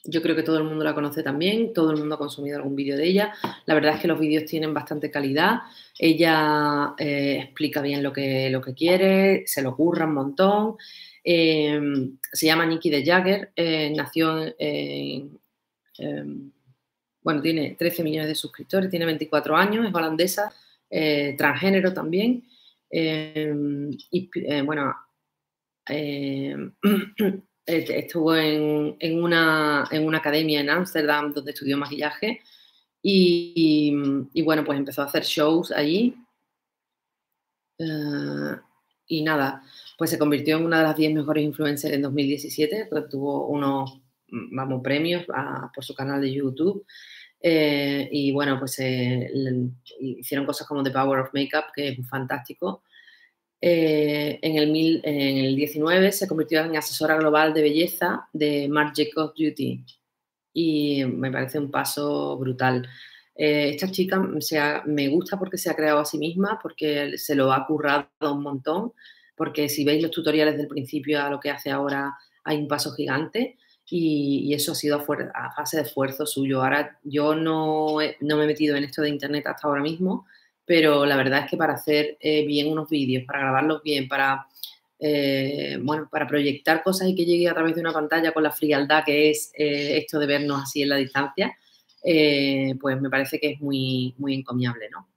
yo creo que todo el mundo la conoce también, todo el mundo ha consumido algún vídeo de ella. La verdad es que los vídeos tienen bastante calidad. Ella eh, explica bien lo que, lo que quiere, se lo ocurra un montón. Eh, se llama Nikki de Jagger, eh, nació en, em, bueno, tiene 13 millones de suscriptores, tiene 24 años, es holandesa, eh, transgénero también. Em, y eh, bueno, em, estuvo en, una, en, una, academia en Ámsterdam donde estudió maquillaje y, bueno, pues empezó a hacer shows allí. Eh, y nada, pues se convirtió en una de las 10 mejores influencers en 2017, pues tuvo unos, vamos, premios por su canal de YouTube. Eh, y bueno, pues eh, hicieron cosas como The Power of Makeup, que es fantástico. Eh, en, el mil, en el 19 se convirtió en asesora global de belleza de Marc Jacobs Beauty y me parece un paso brutal. esta chica me gusta porque se ha creado a sí misma, porque se lo ha currado un montón, porque si veis los tutoriales del principio a lo que hace ahora hay un paso gigante y, eso ha sido a, fase de esfuerzo suyo. Ahora yo no, no, me he metido en esto de internet hasta ahora mismo, pero la verdad es que para hacer eh, bien unos vídeos, para grabarlos bien, para, eh, bueno, para proyectar cosas y que llegue a través de una pantalla con la frialdad que es eh, esto de vernos así en la distancia, pues me parece que es muy, muy encomiable, ¿no?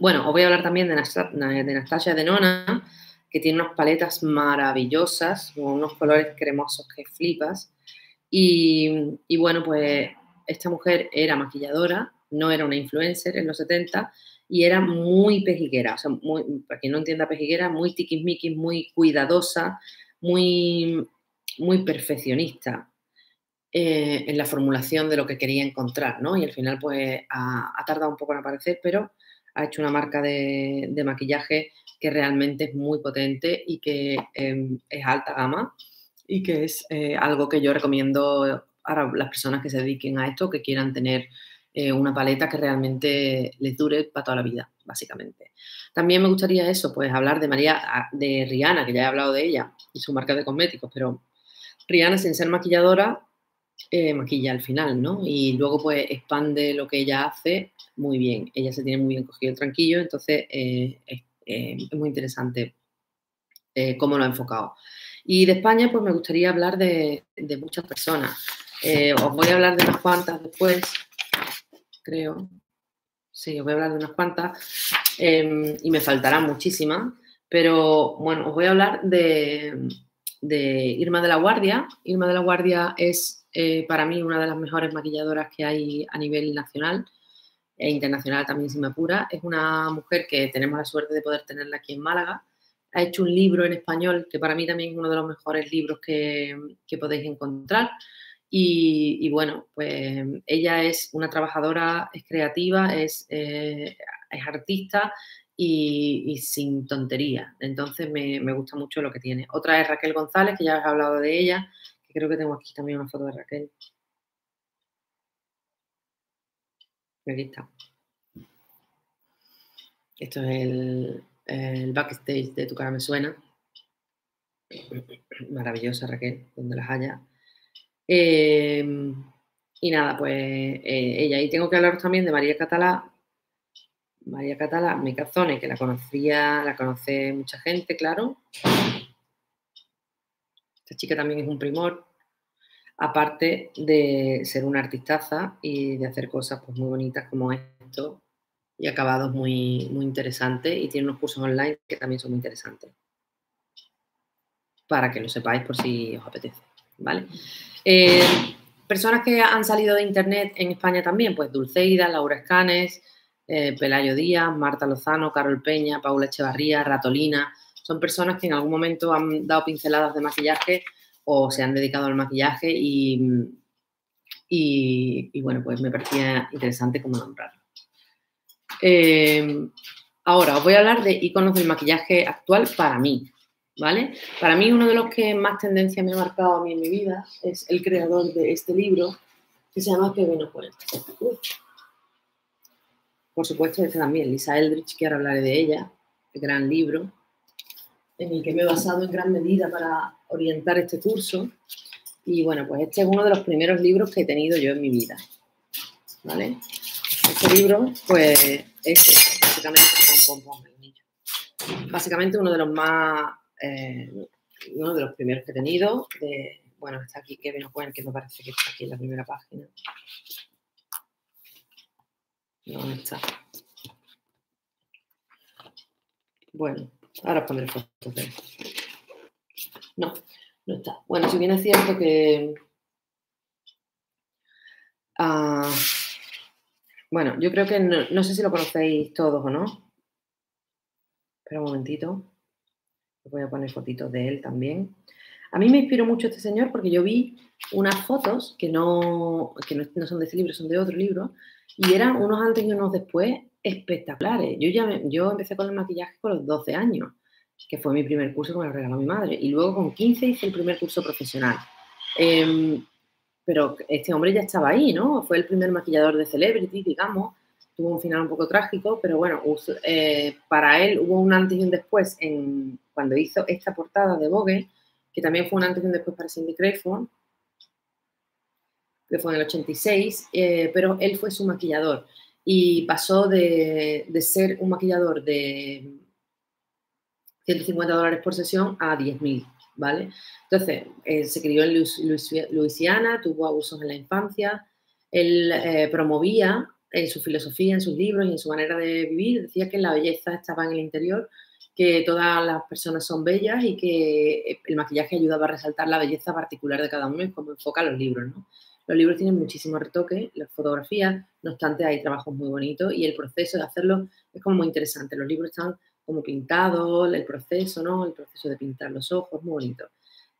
Bueno, os voy a hablar también de, de Nastasia de Nona, que tiene unas paletas maravillosas, con unos colores cremosos que flipas. Y, bueno, pues esta mujer era maquilladora, no era una influencer en los 70 y era muy pejiguera, o sea, para quien no entienda pejiguera, muy tiquismiquis, muy cuidadosa, muy, muy perfeccionista eh, en la formulación de lo que quería encontrar, ¿no? Y al final, pues, ha, ha, tardado un poco en aparecer, pero ha hecho una marca de, maquillaje que realmente es muy potente y que em, es alta gama y que es eh, algo que yo recomiendo a las personas que se dediquen a esto, que quieran tener eh, una paleta que realmente les dure para toda la vida, básicamente. También me gustaría eso, pues hablar de María, ah, de Rihanna, que ya he hablado de ella y su marca de cosméticos, pero Rihanna sin ser maquilladora eh, maquilla al final, ¿no? Y luego pues expande lo que ella hace muy bien. Ella se tiene muy bien cogido el tranquillo, entonces eh, es, muy interesante cómo lo ha enfocado. Y de España pues me gustaría hablar de, de muchas personas. os voy a hablar de unas cuantas después, creo. Sí, os voy a hablar de unas cuantas em, y me faltarán muchísimas, pero bueno, os voy a hablar de, Irma de la Guardia. Irma de la Guardia es eh, para mí una de las mejores maquilladoras que hay a nivel nacional e internacional también, si me apura. Es una mujer que tenemos la suerte de poder tenerla aquí en Málaga. Ha hecho un libro en español que para mí también es uno de los mejores libros que, que podéis encontrar. Y, bueno, pues ella es una trabajadora, es creativa, es, eh, es artista y, sin tontería. Entonces me, gusta mucho lo que tiene. Otra es Raquel González, que ya has hablado de ella, creo que tengo aquí también una foto de Raquel. Aquí está. Esto es el, el backstage de Tu cara me suena. Maravillosa Raquel, donde las haya. Em, y nada, pues eh, ella. Y tengo que hablar también de María Catalá. María Catalá Micazone, que la conocía, la conoce mucha gente, claro. Esta chica también es un primor, aparte de ser una artistaza y de hacer cosas pues, muy bonitas como esto y acabados muy, muy interesantes y tiene unos cursos online que también son muy interesantes. Para que lo sepáis por si os apetece. ¿vale? Eh, personas que han salido de internet en España también, pues Dulceida, Laura Escanes, eh, Pelayo Díaz, Marta Lozano, Carol Peña, Paula Echevarría, Ratolina, son personas que en algún momento han dado pinceladas de maquillaje o se han dedicado al maquillaje y, y, bueno, pues me parecía interesante como nombrarlo. Eh, ahora os voy a hablar de iconos del maquillaje actual para mí, ¿vale? Para mí uno de los que más tendencia me ha marcado a mí en mi vida es el creador de este libro que se llama Kevin O'Connell. Por supuesto, este también, Lisa Eldridge, que ahora hablaré de ella, el gran libro, en el que me he basado en gran medida para orientar este curso. Y bueno, pues este es uno de los primeros libros que he tenido yo en mi vida. ¿Vale? Este libro, pues, es básicamente, básicamente uno de los más eh, uno de los primeros que he tenido. bueno, está aquí Kevin O'Connell, que me parece que está aquí en la primera página. ¿Dónde está? Bueno, ahora pondré fotos de No, no está. Bueno, si bien es cierto que... Ah, bueno, yo creo que no, sé si lo conocéis todos o no. Espera un momentito voy a poner fotitos de él también. A mí me inspiró mucho este señor porque yo vi unas fotos que no, no, son de este libro, son de otro libro, y eran unos antes y unos después espectaculares. Yo ya yo empecé con el maquillaje con los 12 años, que fue mi primer curso que me lo regaló mi madre, y luego con 15 hice el primer curso profesional. Em, pero este hombre ya estaba ahí, ¿no? Fue el primer maquillador de Celebrity, digamos, tuvo un final un poco trágico, pero bueno, eh, para él hubo un antes y un después en, cuando hizo esta portada de Vogue, que también fue un antes y un después para Cindy Crawford, que fue en el 86, eh, pero él fue su maquillador y pasó de, ser un maquillador de 150 dólares por sesión a 10.000, ¿vale? Entonces, se crió en Luisiana, tuvo abusos en la infancia, él eh, promovía en su filosofía, en sus libros y en su manera de vivir, decía que la belleza estaba en el interior, que todas las personas son bellas y que el maquillaje ayudaba a resaltar la belleza particular de cada uno y como enfoca los libros, ¿no? Los libros tienen muchísimos retoques, las fotografías, no obstante hay trabajos muy bonitos y el proceso de hacerlo es como muy interesante. Los libros están como pintados, el proceso, ¿no? El proceso de pintar los ojos, muy bonito.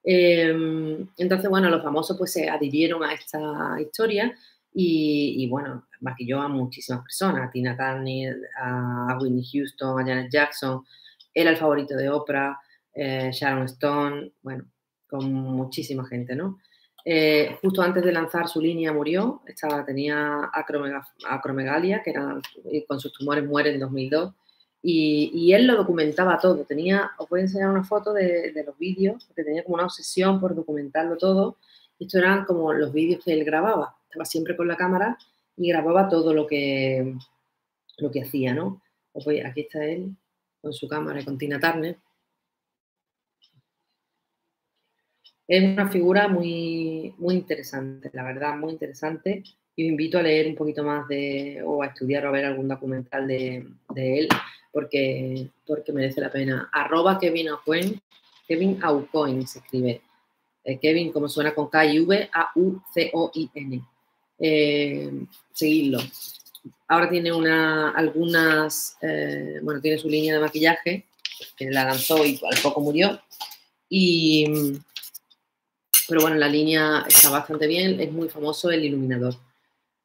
Em, entonces, bueno, los famosos pues se adhirieron a esta historia Y, bueno, maquilló a muchísimas personas, a Tina Turner, a Whitney Houston, a Janet Jackson, era el favorito de Oprah, eh, Sharon Stone, bueno, con muchísima gente, ¿no? Eh, justo antes de lanzar su línea murió, estaba, tenía acromegalia, que era, con sus tumores muere en 2002, y, él lo documentaba todo. Tenía, os voy a enseñar una foto de, los vídeos, porque tenía como una obsesión por documentarlo todo. Esto eran como los vídeos que él grababa. Estaba siempre con la cámara y grababa todo lo que, lo que hacía, ¿no? aquí está él con su cámara y con Tina Turner. Es una figura muy, muy interesante, la verdad, muy interesante. Y os invito a leer un poquito más de, o a estudiar o a ver algún documental de, él, porque, porque merece la pena. Arroba Kevin Aucoin, Kevin Aucoin se escribe. Eh, Kevin, como suena con K y V, A-U-C-O-I-N. Eh, seguidlo. Ahora tiene una, algunas, eh, bueno, tiene su línea de maquillaje, que la lanzó y al poco murió. Y, pero bueno, la línea está bastante bien, es muy famoso el iluminador,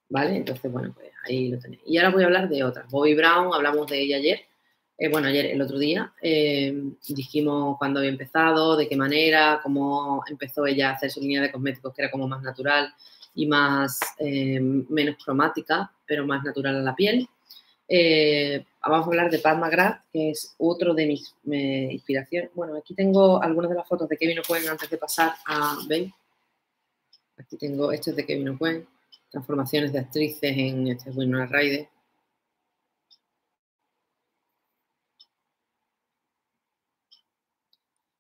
¿vale? Entonces, bueno, pues ahí lo tenéis. Y ahora voy a hablar de otras. Bobby Brown, hablamos de ella ayer, eh, bueno, ayer, el otro día, eh, dijimos cuándo había empezado, de qué manera, cómo empezó ella a hacer su línea de cosméticos, que era como más natural y más, eh, menos cromática, pero más natural a la piel. Vamos a hablar de Pat McGrath, que es otro de mis inspiraciones. Bueno, aquí tengo algunas de las fotos de Kevin O'Quinn antes de pasar a ¿veis? Aquí tengo, esto es de Kevin O'Quinn, transformaciones de actrices en este Winona Ryder.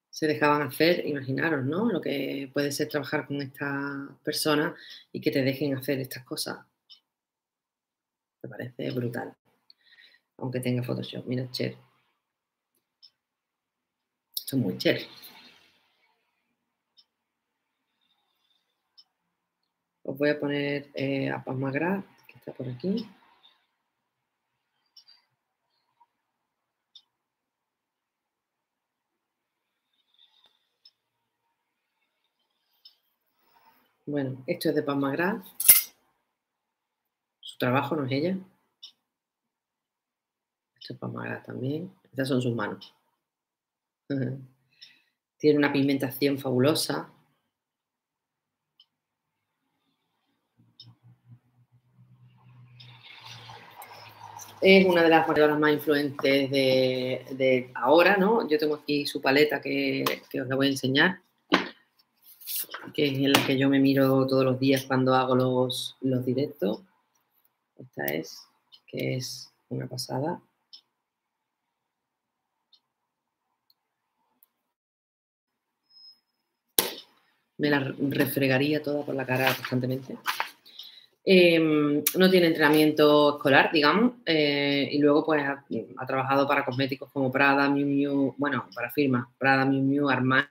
se dejaban hacer, imaginaros, ¿no? Lo que puede ser trabajar con esta persona y que te dejen hacer estas cosas. Me parece brutal aunque tenga Photoshop. Mira, Cher. Esto es muy Cher. Os voy a poner eh, a Paz Magra, que está por aquí. Bueno, esto es de Paz Magra. Su trabajo no es ella. Esto también. Estas son sus manos. Tiene una pigmentación fabulosa. Es una de las maquedoras más influentes de, ahora, ¿no? Yo tengo aquí su paleta que, os la voy a enseñar, que es en la que yo me miro todos los días cuando hago los, los directos. Esta es, que es una pasada. Me la refregaría toda por la cara constantemente. Em, no tiene entrenamiento escolar, digamos, eh, y luego pues ha, trabajado para cosméticos como Prada, Miu Miu, bueno, para firmas, Prada, Miu Miu, Armani,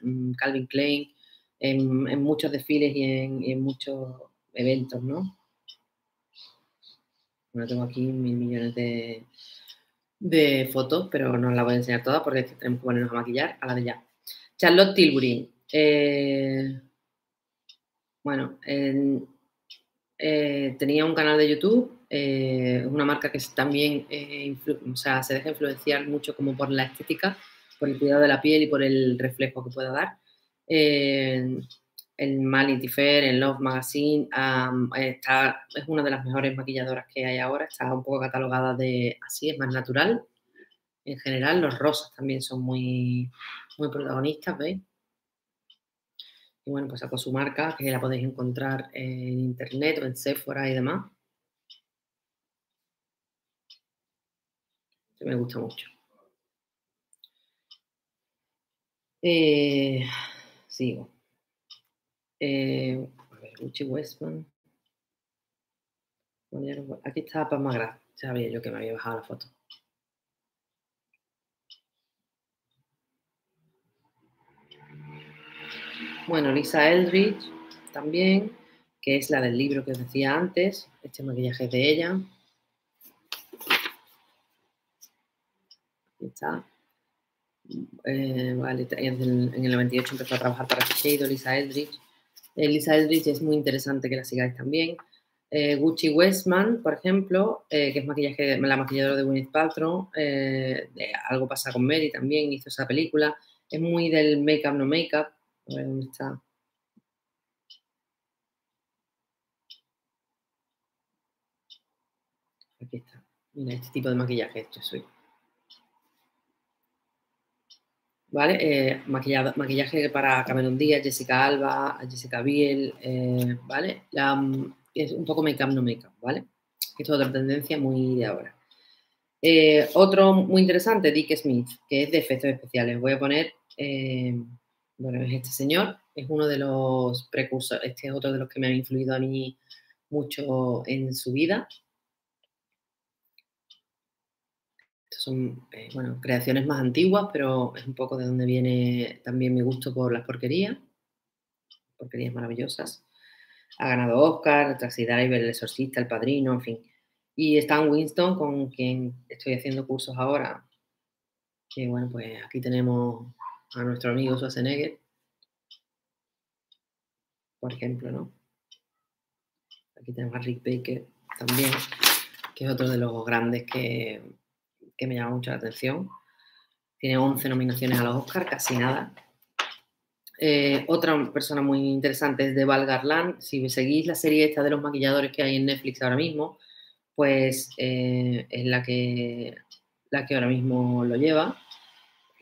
mm, Calvin Klein, en, muchos desfiles y en, muchos eventos, ¿no? Bueno, tengo aquí mil millones de, de fotos, pero no las voy a enseñar todas porque tenemos que ponernos a maquillar a la de ya. Charlotte Tilbury, eh, bueno, eh, tenía un canal de YouTube, eh, una marca que también o sea, se deja influenciar mucho como por la estética, por el cuidado de la piel y por el reflejo que pueda dar. en Mality Fair, en Love Magazine, está, es una de las mejores maquilladoras que hay ahora, está un poco catalogada de así, es más natural. En general, los rosas también son muy, muy protagonistas, ¿veis? Y bueno, pues sacó su marca, que la podéis encontrar en internet o en Sephora y demás. Me gusta mucho. Eh, sigo. Eh, a ver, Gucci Westman. Aquí está Paz Magra. Sabía yo que me había bajado la foto. Bueno, Lisa Eldridge también, que es la del libro que os decía antes. Este maquillaje es de ella. Aquí está. Eh, en el 98 empezó a trabajar para Shiseido, Lisa Eldridge. Eh, Lisa Eldridge es muy interesante que la sigáis también. Eh, Gucci Westman, por ejemplo, que es maquillaje, la maquilladora de Gwyneth Paltrow, Algo pasa con Mary también, hizo esa película. Es muy del make-up, no make-up. A ver dónde está. Aquí está. Mira, este tipo de maquillaje, esto soy. ¿Vale? Eh, maquillaje para Cameron Díaz, Jessica Alba, Jessica Biel, eh, ¿vale? Mm, es un poco make-up, no make-up, ¿vale? Esto es otra tendencia muy de ahora. Eh, otro muy interesante, Dick Smith, que es de efectos especiales. Voy a poner, bueno, es este señor, es uno de los precursores, este es otro de los que me han influido a mí mucho en su vida. Estos son, eh, bueno, creaciones más antiguas, pero es un poco de donde viene también mi gusto por las porquerías, porquerías maravillosas. Ha ganado Oscar, Taxi Driver, El Exorcista, El Padrino, en fin. Y Stan Winston, con quien estoy haciendo cursos ahora. Que bueno, pues aquí tenemos a nuestro amigo Schwarzenegger, por ejemplo, ¿no? Aquí tenemos a Rick Baker también, que es otro de los grandes que, que me llama mucho la atención. Tiene 11 nominaciones a los Oscars, casi nada. Eh, otra persona muy interesante es de Val Garland. Si seguís la serie esta de los maquilladores que hay en Netflix ahora mismo, pues eh, es la que, la que ahora mismo lo lleva.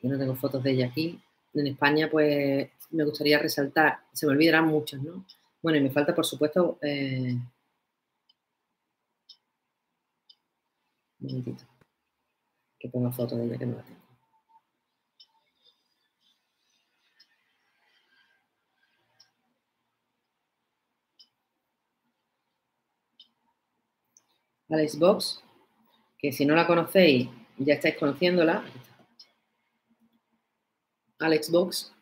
Yo no tengo fotos de ella aquí. En España, pues me gustaría resaltar, se me olvidarán muchos, ¿no? Bueno, y me falta, por supuesto, eh, un momentito, que ponga fotos de ella que no la tengo. Alex Box, que si no la conocéis, ya estáis conociéndola. Alex Box,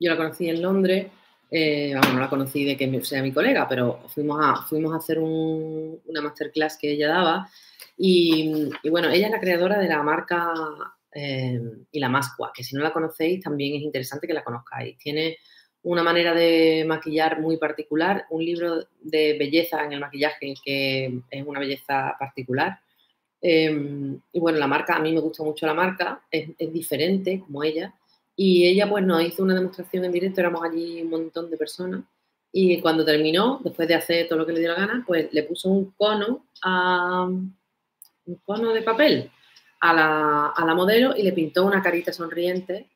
yo la conocí en Londres, eh, no la conocí de que sea mi colega, pero fuimos a, hacer un, una masterclass que ella daba y, bueno, ella es la creadora de la marca eh, y la Mascua, que si no la conocéis también es interesante que la conozcáis. Tiene una manera de maquillar muy particular, un libro de belleza en el maquillaje que es una belleza particular. Eh, y bueno, la marca, a mí me gusta mucho la marca, es, diferente como ella. Y ella pues nos hizo una demostración en directo, éramos allí un montón de personas. Y cuando terminó, después de hacer todo lo que le dio la gana, pues le puso un cono, a, un cono de papel a la, a la modelo y le pintó una carita sonriente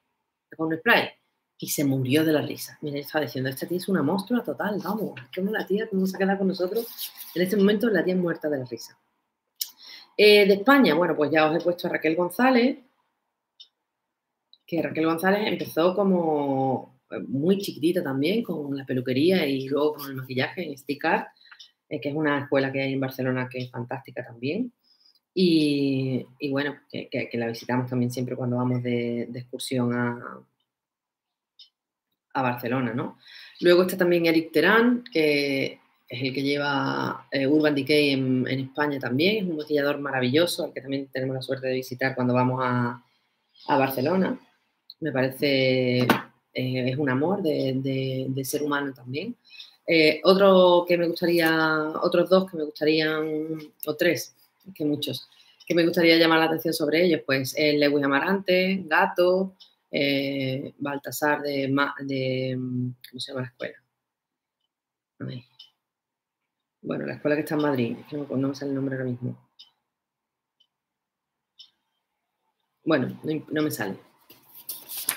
con un spray y se murió de la risa. Mira, estaba diciendo, esta tía es una monstrua total, vamos, ¿cómo la tía cómo se ha quedado con nosotros? En este momento la tía es muerta de la risa. Eh, de España, bueno, pues ya os he puesto a Raquel González, que Raquel González empezó como eh, muy chiquitita también, con la peluquería y luego con el maquillaje en Stick eh, que es una escuela que hay en Barcelona que es fantástica también. Y, bueno, que, la visitamos también siempre cuando vamos de, de excursión a, a Barcelona, ¿no? Luego está también Eric Terán, que es el que lleva eh, Urban Decay en, en, España también, es un maquillador maravilloso, al que también tenemos la suerte de visitar cuando vamos a, a Barcelona. Me parece, eh, es un amor de, ser humano también. Eh, otro que me gustaría, otros dos que me gustarían, o tres, que muchos, que me gustaría llamar la atención sobre ellos, pues el Lewis Amarante, Gato, eh, Baltasar de, de, ¿cómo se llama la escuela? Ay. Bueno, la escuela que está en Madrid, no, me sale el nombre ahora mismo. Bueno, no, no me sale.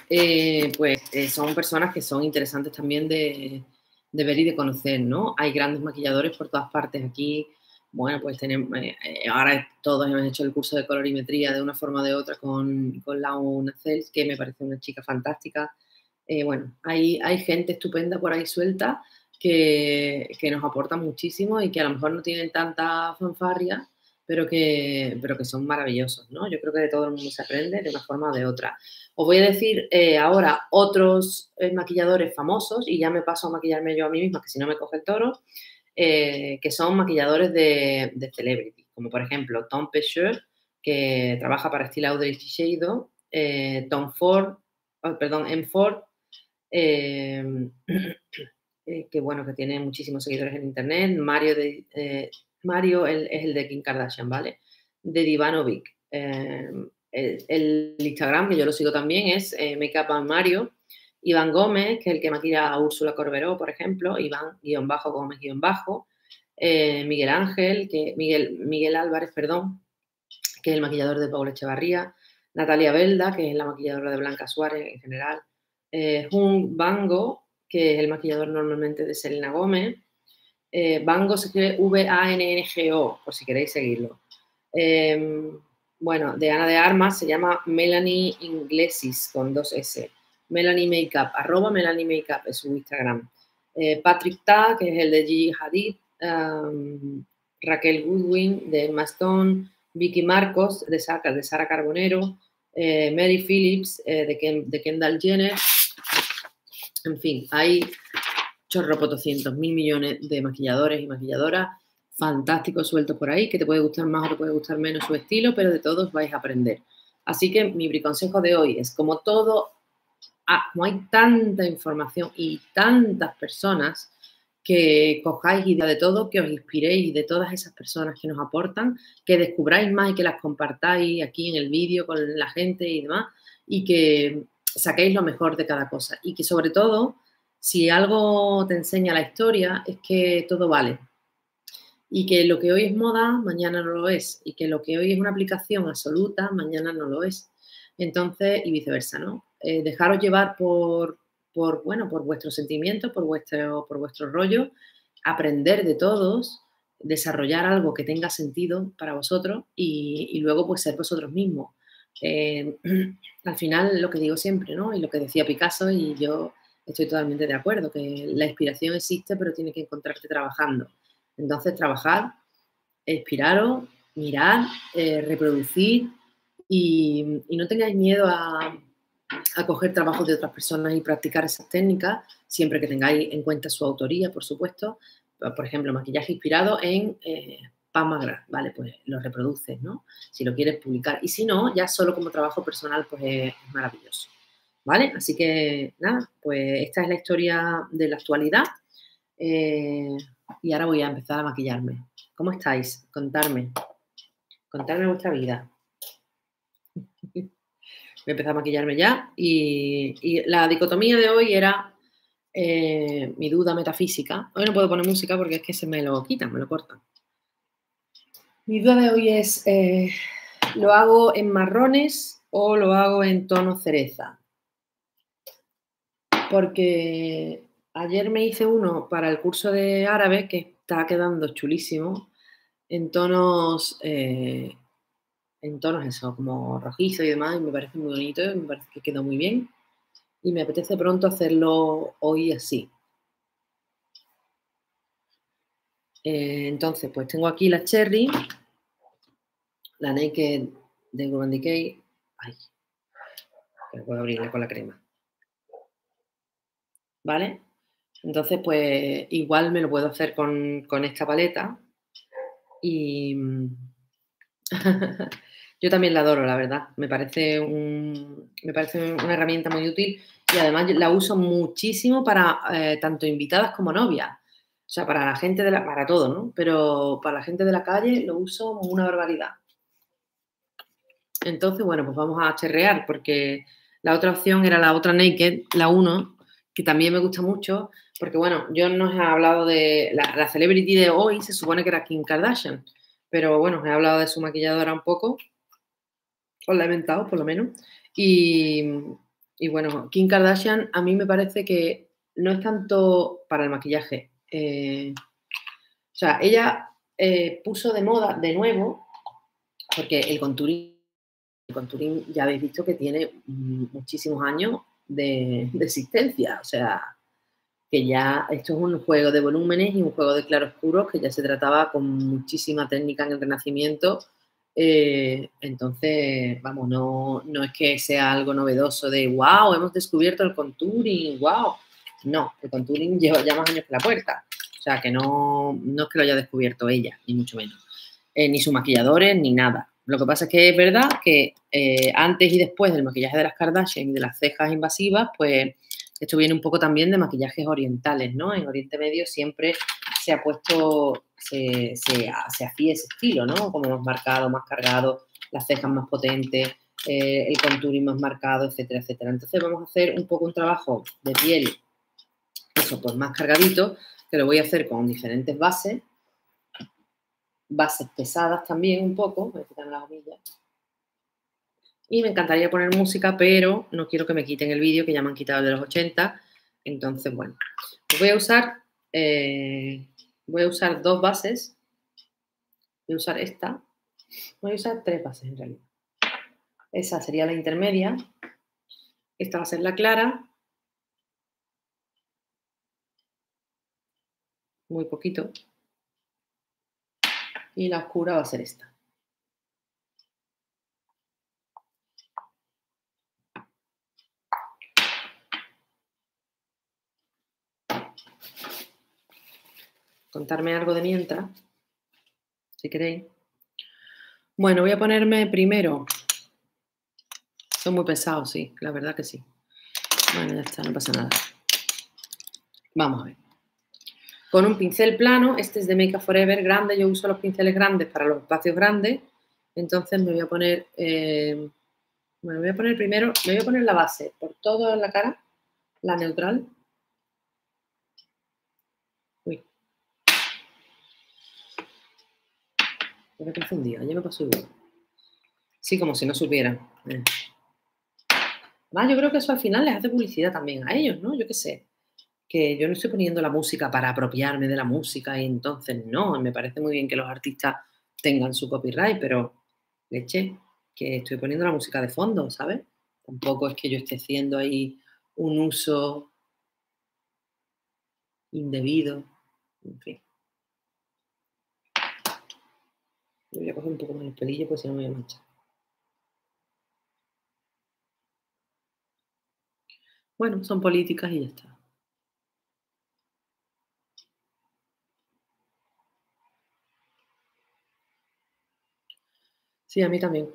Eh, pues eh, son personas que son interesantes también de, de, ver y de conocer, ¿no? Hay grandes maquilladores por todas partes aquí, bueno, pues tenemos, eh, ahora todos hemos hecho el curso de colorimetría de una forma o de otra con, con Lau Nacels, que me parece una chica fantástica. Eh, bueno, hay, hay gente estupenda por ahí suelta que, que, nos aporta muchísimo y que a lo mejor no tienen tanta fanfarria, pero que, pero que son maravillosos, ¿no? Yo creo que de todo el mundo se aprende de una forma o de otra. Os voy a decir eh, ahora otros eh, maquilladores famosos y ya me paso a maquillarme yo a mí misma, que si no me coge el toro eh, que son maquilladores de, de, celebrity, como por ejemplo Tom Pecheur, que trabaja para Style Lauder y Shiseido, Tom Ford, oh, perdón, M. Ford, que bueno, que tiene muchísimos seguidores en internet. Mario, de, eh, Mario es el de Kim Kardashian, ¿vale? De Divanovic. Eh, el, el, Instagram, que yo lo sigo también, es Makeup and Mario. Iván Gómez, que es el que maquilla a Úrsula Corberó, por ejemplo. Iván, guion bajo, Gómez, guion bajo. Miguel Ángel, que, Miguel, Miguel Álvarez, perdón, que es el maquillador de Paula Echevarría. Natalia Belda, que es la maquilladora de Blanca Suárez en general. Jun Bango, que es el maquillador normalmente de Selena Gómez. Eh, Bango se escribe V-A-N-N-G-O, por si queréis seguirlo. Em, bueno, de Ana de Armas se llama Melanie Inglesis con dos S. Melanie Makeup, arroba Melanie Makeup es su Instagram. Eh, Patrick Ta, que es el de Gigi Hadid. Raquel Goodwin de Maston. Vicky Marcos de Sara, de Sara Carbonero. Eh, Mary Phillips de, de Kendall Jenner en fin, hay chorropotoscientos mil millones de maquilladores y maquilladoras fantásticos sueltos por ahí, que te puede gustar más o te puede gustar menos su estilo, pero de todos vais a aprender. Así que mi consejo de hoy es, como todo, ah, como hay tanta información y tantas personas, que cojáis idea de todo, que os inspiréis de todas esas personas que nos aportan, que descubráis más y que las compartáis aquí en el vídeo con la gente y demás, y que saquéis lo mejor de cada cosa y que sobre todo, si algo te enseña la historia, es que todo vale. Y que lo que hoy es moda, mañana no lo es. Y que lo que hoy es una aplicación absoluta, mañana no lo es. Entonces, y viceversa, ¿no? Eh, dejaros llevar por, por, bueno, por vuestros sentimientos, por vuestro, por vuestro rollo, aprender de todos, desarrollar algo que tenga sentido para vosotros y, luego pues ser vosotros mismos. Eh, al final, lo que digo siempre, ¿no? Y lo que decía Picasso, y yo estoy totalmente de acuerdo, que la inspiración existe, pero tiene que encontrarte trabajando. Entonces, trabajar, inspiraros, mirar, eh, reproducir y, no tengáis miedo a, coger trabajos de otras personas y practicar esas técnicas, siempre que tengáis en cuenta su autoría, por supuesto. Por ejemplo, maquillaje inspirado en eh, Pamagra, vale, pues lo reproduces, ¿no? Si lo quieres publicar. Y si no, ya solo como trabajo personal, pues es, maravilloso. ¿Vale? Así que nada, pues esta es la historia de la actualidad. Eh, y ahora voy a empezar a maquillarme. ¿Cómo estáis? Contarme. Contarme vuestra vida. Voy a empezar a maquillarme ya. Y, la dicotomía de hoy era eh, mi duda metafísica. Hoy no puedo poner música porque es que se me lo quitan, me lo cortan. Mi duda de hoy es, eh, ¿lo hago en marrones o lo hago en tono cereza? Porque ayer me hice uno para el curso de árabe que está quedando chulísimo en tonos, eh, en tonos eso, como rojizo y demás, y me parece muy bonito, me parece que quedó muy bien. Y me apetece pronto hacerlo hoy así. Eh, entonces, pues tengo aquí la cherry, la Naked de Urban Decay. Ay, que puedo abrirle con la crema. ¿Vale? Entonces, pues igual me lo puedo hacer con, con esta paleta. Y yo también la adoro, la verdad. Me parece, un, me parece una herramienta muy útil y además la uso muchísimo para eh, tanto invitadas como novias. O sea, para la gente de la, para todo, ¿no? Pero para la gente de la calle lo uso una barbaridad. Entonces, bueno, pues vamos a cherrear porque la otra opción era la otra Naked, la 1, que también me gusta mucho, porque bueno, yo no he hablado de la, celebrity de hoy, se supone que era Kim Kardashian, pero bueno, he hablado de su maquilladora un poco, os la he inventado por lo menos, y, y bueno, Kim Kardashian a mí me parece que no es tanto para el maquillaje, eh, o sea, ella eh, puso de moda de nuevo, porque el contouring, el ya habéis visto que tiene muchísimos años de, existencia, o sea, que ya esto es un juego de volúmenes y un juego de claroscuros que ya se trataba con muchísima técnica en el Renacimiento. Eh, entonces, vamos, no, no es que sea algo novedoso de wow, hemos descubierto el contouring, wow. No, el contouring lleva ya más años que la puerta. O sea, que no, no es que lo haya descubierto ella, ni mucho menos. Eh, ni sus maquilladores, ni nada. Lo que pasa es que es verdad que eh, antes y después del maquillaje de las Kardashian y de las cejas invasivas, pues Esto viene un poco también de maquillajes orientales, ¿no? En Oriente Medio siempre se ha puesto, se, se, se hacía ese estilo, ¿no? Como más marcado, más cargado, las cejas más potentes, eh, el contouring más marcado, etcétera, etcétera. Entonces vamos a hacer un poco un trabajo de piel, eso, pues más cargadito, que lo voy a hacer con diferentes bases, bases pesadas también un poco, voy a quitar la gomilla. Y me encantaría poner música, pero no quiero que me quiten el vídeo, que ya me han quitado de los 80. Entonces, bueno, pues voy a usar, eh, voy a usar dos bases. Voy a usar esta. Voy a usar tres bases en realidad. Esa sería la intermedia. Esta va a ser la clara. Muy poquito. Y la oscura va a ser esta. contarme algo de mientras, si queréis. Bueno, voy a ponerme primero. Son muy pesados, sí, la verdad que sí. Bueno, ya está, no pasa nada. Vamos a ver. Con un pincel plano, este es de Make Up Forever grande, yo uso los pinceles grandes para los espacios grandes, entonces me voy a poner, eh, me voy a poner primero, me voy a poner la base por toda la cara, la neutral, Me he confundido, ayer me pasó igual. Sí, como si no supieran. Eh. yo creo que eso al final les hace publicidad también a ellos, ¿no? Yo qué sé. Que yo no estoy poniendo la música para apropiarme de la música y entonces no. Me parece muy bien que los artistas tengan su copyright, pero leche, que estoy poniendo la música de fondo, ¿sabes? Tampoco es que yo esté haciendo ahí un uso indebido. En fin. voy a coger un poco más el pelillo porque si no me voy a manchar. Bueno, son políticas y ya está. Sí, a mí también.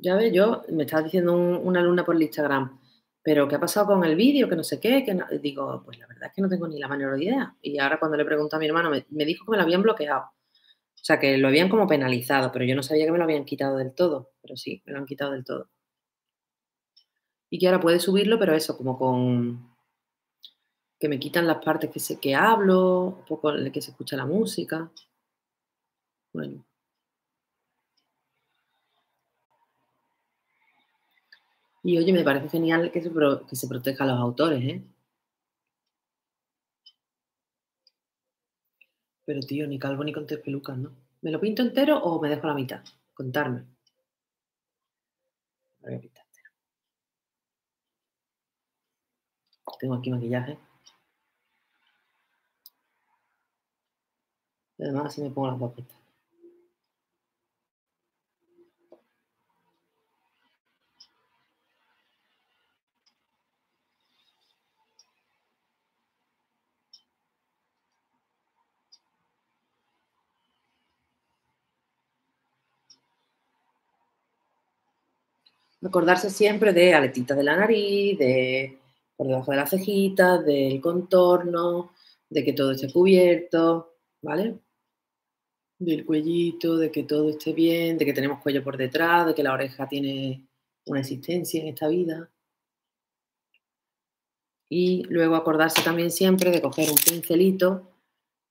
Ya ves, yo me estaba diciendo una alumna por el Instagram, pero ¿qué ha pasado con el vídeo? Que no sé qué. Que Digo, pues la verdad es que no tengo ni la menor idea. Y ahora cuando le pregunto a mi hermano, me dijo que me lo habían bloqueado. O sea, que lo habían como penalizado, pero yo no sabía que me lo habían quitado del todo. Pero sí, me lo han quitado del todo. Y que ahora puede subirlo, pero eso, como con... que me quitan las partes que, sé, que hablo, un poco en que se escucha la música. Bueno. Y oye, me parece genial que se, que se proteja a los autores, ¿eh? Pero tío, ni calvo ni con tres pelucas, ¿no? ¿Me lo pinto entero o me dejo la mitad? Contarme. Voy a pintar entero. Tengo aquí maquillaje. además así me pongo las dos Acordarse siempre de aletitas de la nariz, de por debajo de las cejitas, del contorno, de que todo esté cubierto, ¿vale? Del cuellito, de que todo esté bien, de que tenemos cuello por detrás, de que la oreja tiene una existencia en esta vida. Y luego acordarse también siempre de coger un pincelito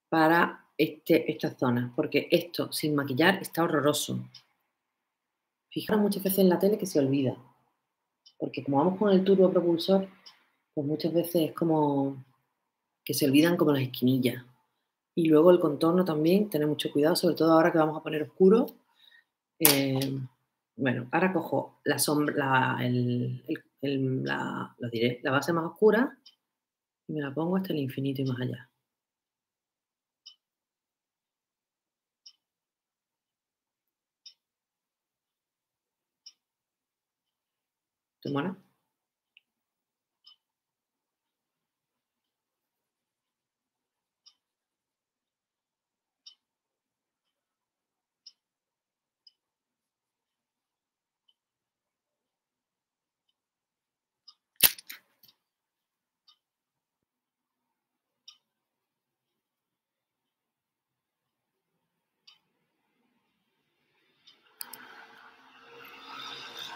para este, esta zona, porque esto sin maquillar está horroroso. Fijaros muchas veces en la tele que se olvida, porque como vamos con el turbo propulsor, pues muchas veces es como que se olvidan como las esquinillas. Y luego el contorno también, tener mucho cuidado, sobre todo ahora que vamos a poner oscuro. Eh, bueno, ahora cojo la sombra, la, diré, la base más oscura y me la pongo hasta el infinito y más allá. ¿Te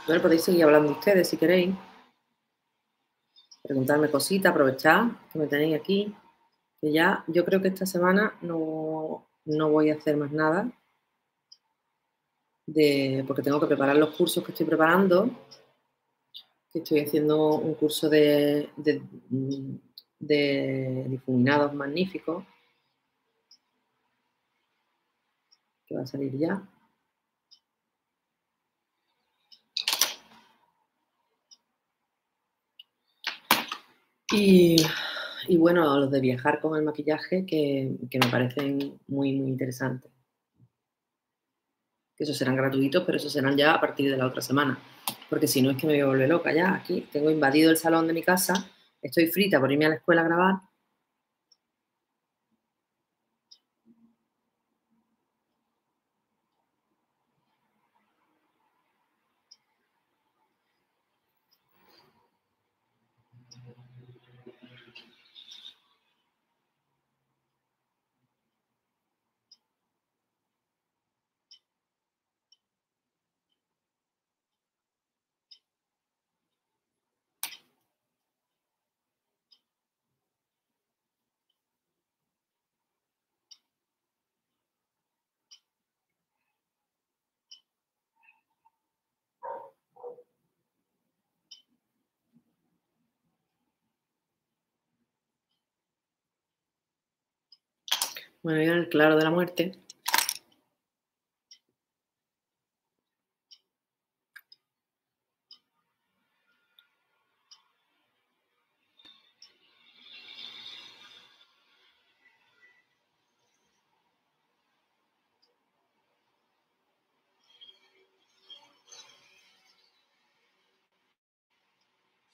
Bueno, podéis seguir hablando ustedes si queréis. Preguntarme cositas, aprovechar que me tenéis aquí. Que ya, yo creo que esta semana no, no voy a hacer más nada. De, porque tengo que preparar los cursos que estoy preparando. Estoy haciendo un curso de, de, de difuminados magníficos. Que va a salir ya. Y, bueno, los de viajar con el maquillaje que, que, me parecen muy, muy interesantes. Que esos serán gratuitos, pero esos serán ya a partir de la otra semana. Porque si no es que me voy a volver loca ya. Aquí tengo invadido el salón de mi casa, estoy frita por irme a la escuela a grabar. Bueno, en el claro de la muerte.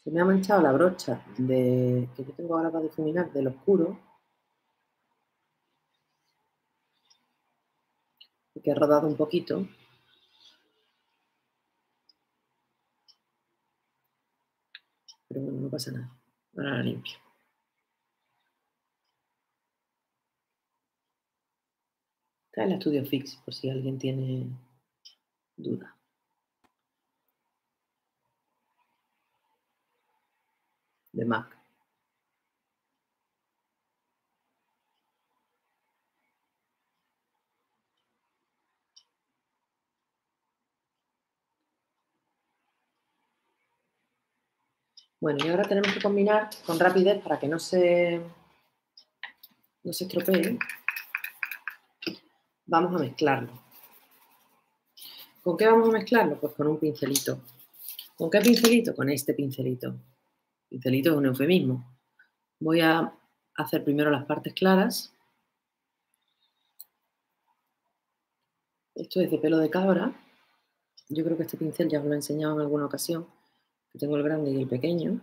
Se me ha manchado la brocha de, que yo tengo ahora para difuminar del oscuro. Que he rodado un poquito. Pero bueno, no pasa nada. Ahora la limpio. Está el estudio fix, por si alguien tiene duda. De Mac. Bueno, y ahora tenemos que combinar con rapidez para que no se, no se estropee. Vamos a mezclarlo. ¿Con qué vamos a mezclarlo? Pues con un pincelito. ¿Con qué pincelito? Con este pincelito. Pincelito es un eufemismo. Voy a hacer primero las partes claras. Esto es de pelo de cabra. Yo creo que este pincel ya os lo he enseñado en alguna ocasión tengo el grande y el pequeño.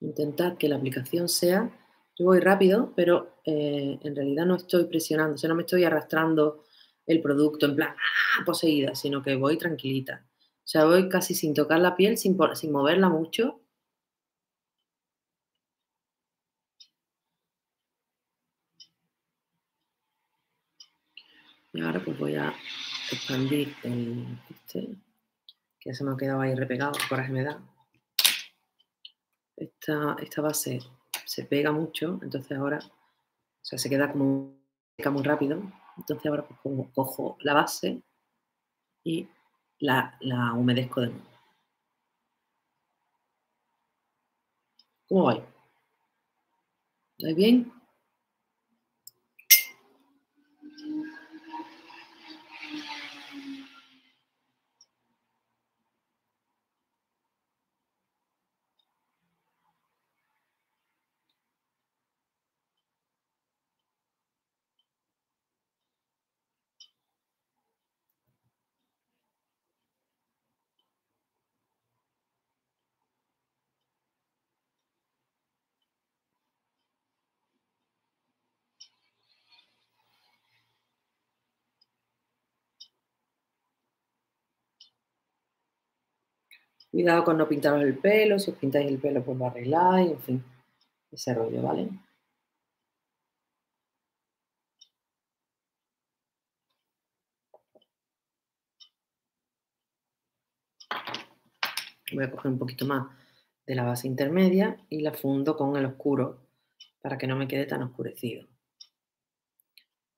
Intentad que la aplicación sea, yo voy rápido, pero eh, en realidad no estoy presionando, o sea, no me estoy arrastrando el producto en plan ¡ah! poseída, sino que voy tranquilita. O sea, voy casi sin tocar la piel, sin, sin moverla mucho. Y ahora pues voy a expandir el, este, ya se me ha quedado ahí repegado, coraje me da. Esta, esta base se pega mucho, entonces ahora, o sea, se queda como muy rápido. Entonces ahora pues, cojo la base y la, la humedezco de nuevo. ¿Cómo va? ¿Vais bien? Cuidado con no pintaros el pelo, si os pintáis el pelo pues lo arregláis, en fin, ese rollo, ¿vale? Voy a coger un poquito más de la base intermedia y la fundo con el oscuro para que no me quede tan oscurecido.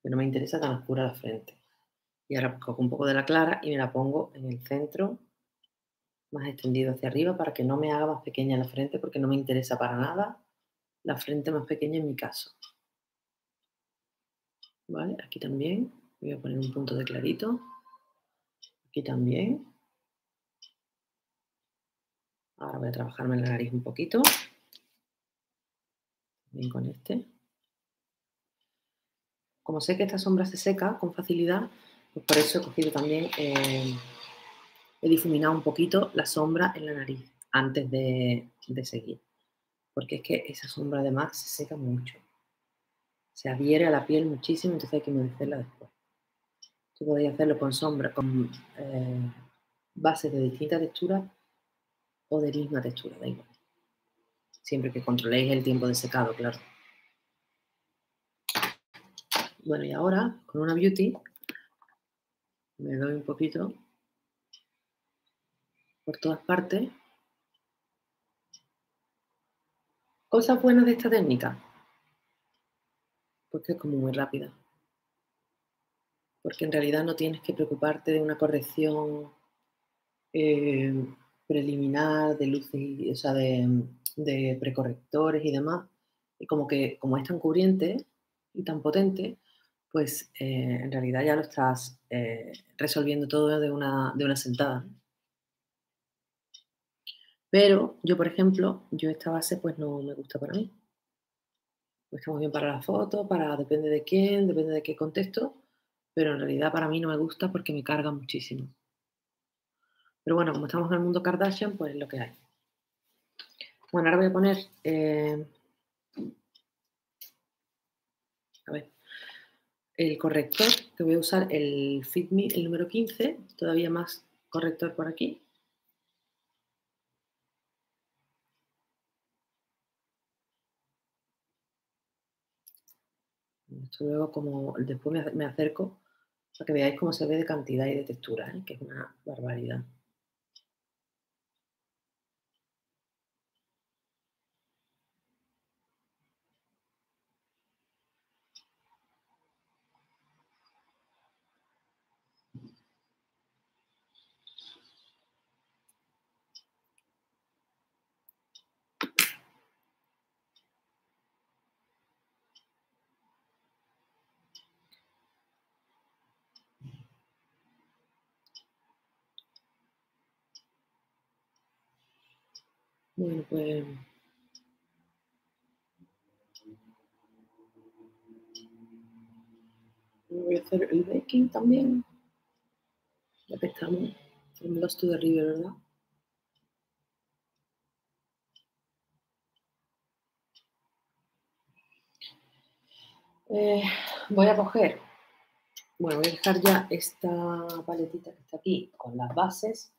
Que no me interesa tan oscura la frente. Y ahora cojo un poco de la clara y me la pongo en el centro, más extendido hacia arriba para que no me haga más pequeña la frente porque no me interesa para nada la frente más pequeña en mi caso. ¿Vale? Aquí también voy a poner un punto de clarito. Aquí también. Ahora voy a trabajarme la nariz un poquito. Bien con este. Como sé que esta sombra se seca con facilidad, pues por eso he cogido también, eh, he difuminado un poquito la sombra en la nariz antes de, seguir. Porque es que esa sombra además se seca mucho. Se adhiere a la piel muchísimo, entonces hay que humedecerla después. Tú podéis hacerlo con sombra, con eh, bases de distinta textura o de misma textura, da igual. Siempre que controléis el tiempo de secado, claro. Bueno, y ahora con una beauty me doy un poquito por todas partes. Cosas buenas de esta técnica. Porque es como muy rápida. Porque en realidad no tienes que preocuparte de una corrección eh, preliminar de luces, o sea, de, precorrectores y demás, y como que como es tan cubriente y tan potente, pues eh, en realidad ya lo estás eh, resolviendo todo de una, de una sentada. Pero yo, por ejemplo, yo esta base pues no me gusta para mí. Pues está muy bien para la foto, para depende de quién, depende de qué contexto, pero en realidad para mí no me gusta porque me carga muchísimo. Pero bueno, como estamos en el mundo Kardashian, pues es lo que hay. Bueno, ahora voy a poner... Eh, a ver. El corrector, que voy a usar el Fit Me, el número 15, todavía más corrector por aquí. Esto luego como después me acerco para que veáis cómo se ve de cantidad y de textura, ¿eh? que es una barbaridad. Bueno, pues voy a hacer el baking también. Ya que estamos en Lost to the River, ¿verdad? Eh, voy a coger, bueno, voy a dejar ya esta paletita que está aquí con las bases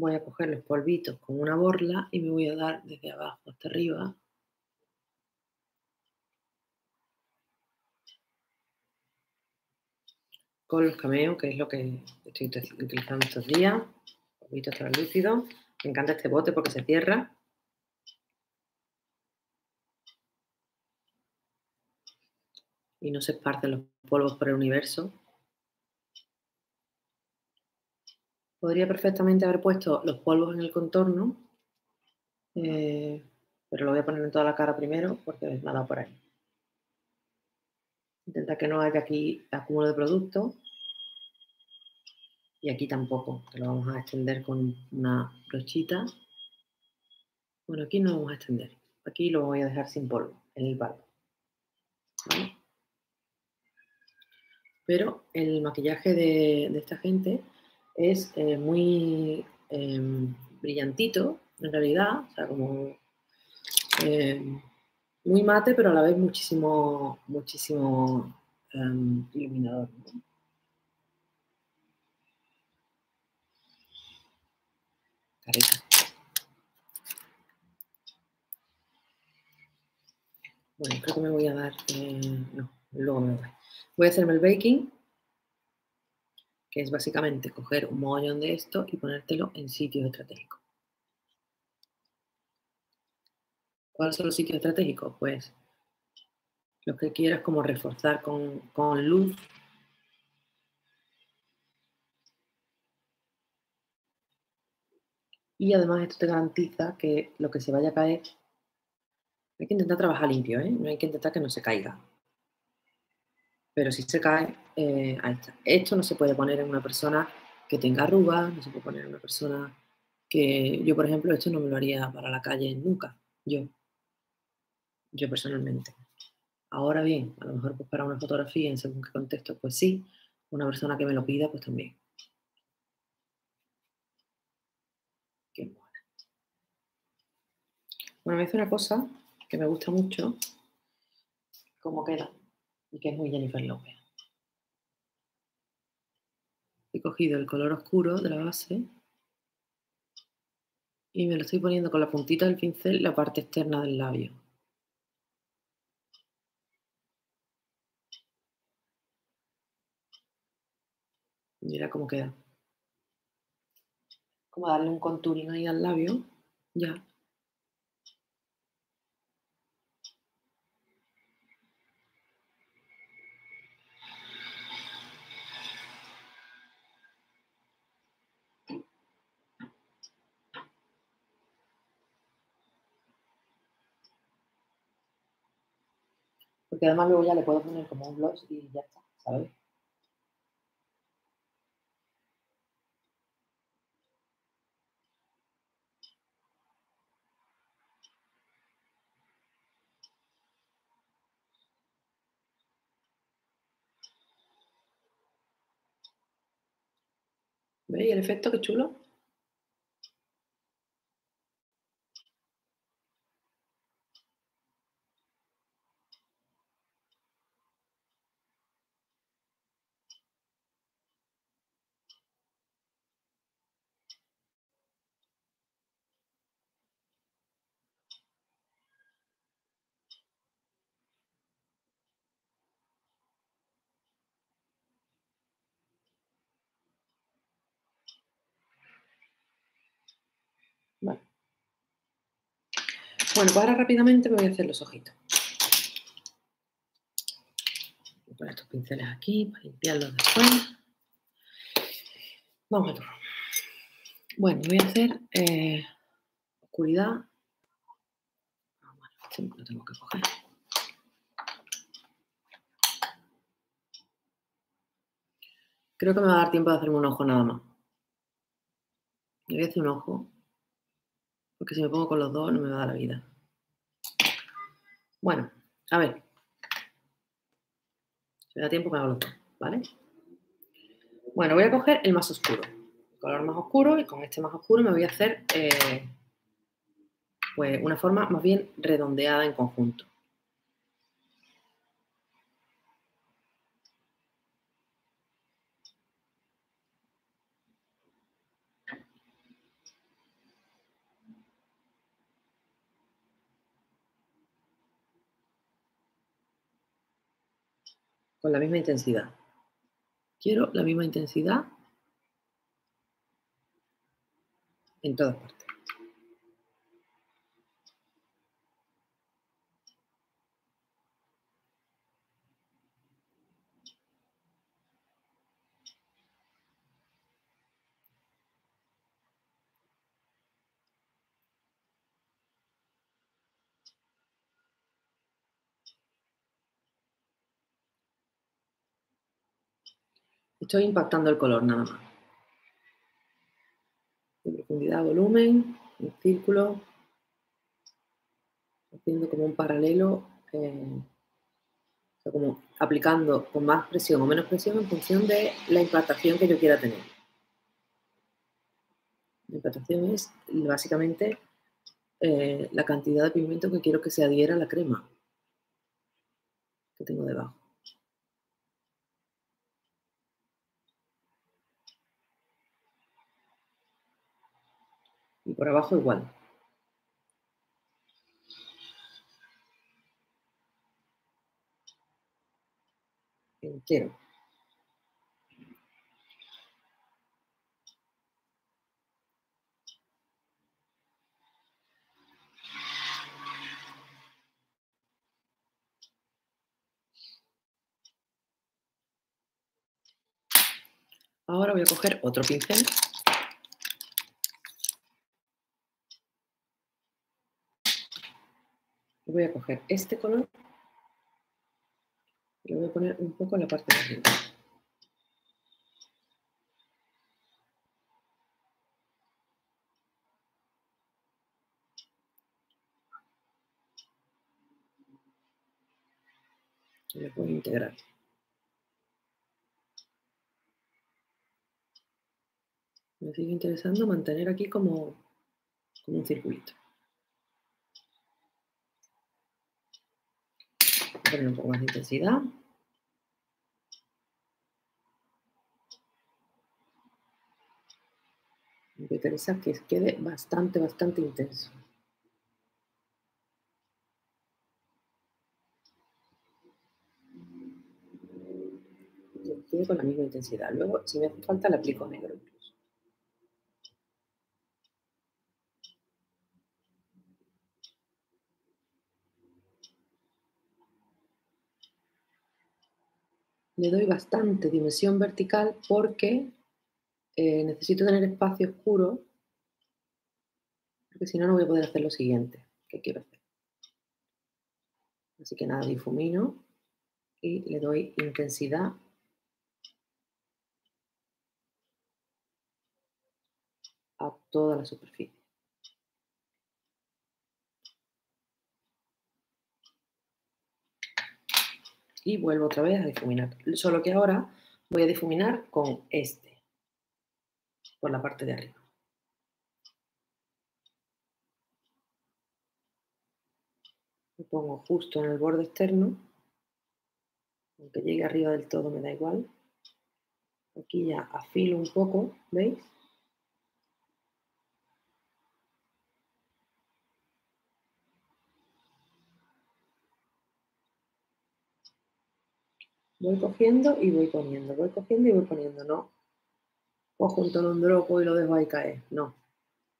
voy a coger los polvitos con una borla y me voy a dar desde abajo hasta arriba. Con los cameos, que es lo que estoy utilizando estos días. Polvitos translúcidos. Me encanta este bote porque se cierra. Y no se esparcen los polvos por el universo. Podría perfectamente haber puesto los polvos en el contorno, eh, pero lo voy a poner en toda la cara primero porque me ha dado por ahí. Intenta que no haya aquí acúmulo de producto. Y aquí tampoco, que lo vamos a extender con una brochita. Bueno, aquí no lo vamos a extender. Aquí lo voy a dejar sin polvo, en el barco. Pero el maquillaje de esta gente es eh, muy em, brillantito, en realidad, o sea, como em, muy mate, pero a la vez muchísimo, muchísimo em, iluminador. Bueno, creo que me voy a dar, eh, no, luego me voy. Voy a hacerme el baking que es básicamente coger un mogollón de esto y ponértelo en sitios estratégicos. ¿Cuáles son los sitios estratégicos? Pues los que quieras como reforzar con, con luz. Y además esto te garantiza que lo que se vaya a caer, hay que intentar trabajar limpio, ¿eh? no hay que intentar que no se caiga. Pero si se cae, eh, ahí está. Esto no se puede poner en una persona que tenga arrugas, no se puede poner en una persona que yo, por ejemplo, esto no me lo haría para la calle nunca, yo, yo personalmente. Ahora bien, a lo mejor pues para una fotografía en según qué contexto, pues sí, una persona que me lo pida, pues también. Qué buena. Bueno, me hace una cosa que me gusta mucho, cómo queda, y que es muy Jennifer López. He cogido el color oscuro de la base y me lo estoy poniendo con la puntita del pincel la parte externa del labio. Mira cómo queda. Como darle un contouring ahí al labio. Ya. Porque además luego ya le puedo poner como un gloss y ya está, ¿sabes? ¿Veis el efecto? Qué chulo. Vale. Bueno, pues ahora rápidamente me voy a hacer los ojitos. Voy a poner estos pinceles aquí para limpiarlos después. Vamos a turno. Bueno, voy a hacer eh, oscuridad. Ah, bueno, este lo tengo que coger. Creo que me va a dar tiempo de hacerme un ojo nada más. Me voy a hacer un ojo porque si me pongo con los dos no me va a dar la vida. Bueno, a ver. Si me da tiempo me hago los dos, ¿vale? Bueno, voy a coger el más oscuro, el color más oscuro, y con este más oscuro me voy a hacer eh, pues una forma más bien redondeada en conjunto. Con la misma intensidad. Quiero la misma intensidad en todas partes. Estoy impactando el color nada más. De profundidad, volumen, un círculo, haciendo como un paralelo, eh, como aplicando con más presión o menos presión en función de la impactación que yo quiera tener. La impactación es básicamente eh, la cantidad de pigmento que quiero que se adhiera a la crema que tengo debajo. y por abajo igual. Entero. Ahora voy a coger otro pincel Voy a coger este color y lo voy a poner un poco en la parte de arriba. Lo voy a integrar. Me sigue interesando mantener aquí como un circulito. Poner un poco más de intensidad. Me interesa que quede bastante, bastante intenso. Que quede con la misma intensidad. Luego, si me hace falta, le aplico negro. Le doy bastante dimensión vertical porque eh, necesito tener espacio oscuro, porque si no, no voy a poder hacer lo siguiente que quiero hacer. Así que nada, difumino y le doy intensidad a toda la superficie. Y vuelvo otra vez a difuminar. Solo que ahora voy a difuminar con este, por la parte de arriba. Lo pongo justo en el borde externo. Aunque llegue arriba del todo me da igual. Aquí ya afilo un poco, ¿veis? Voy cogiendo y voy poniendo, voy cogiendo y voy poniendo, no. Cojo un tono dropo y lo dejo ahí caer, no.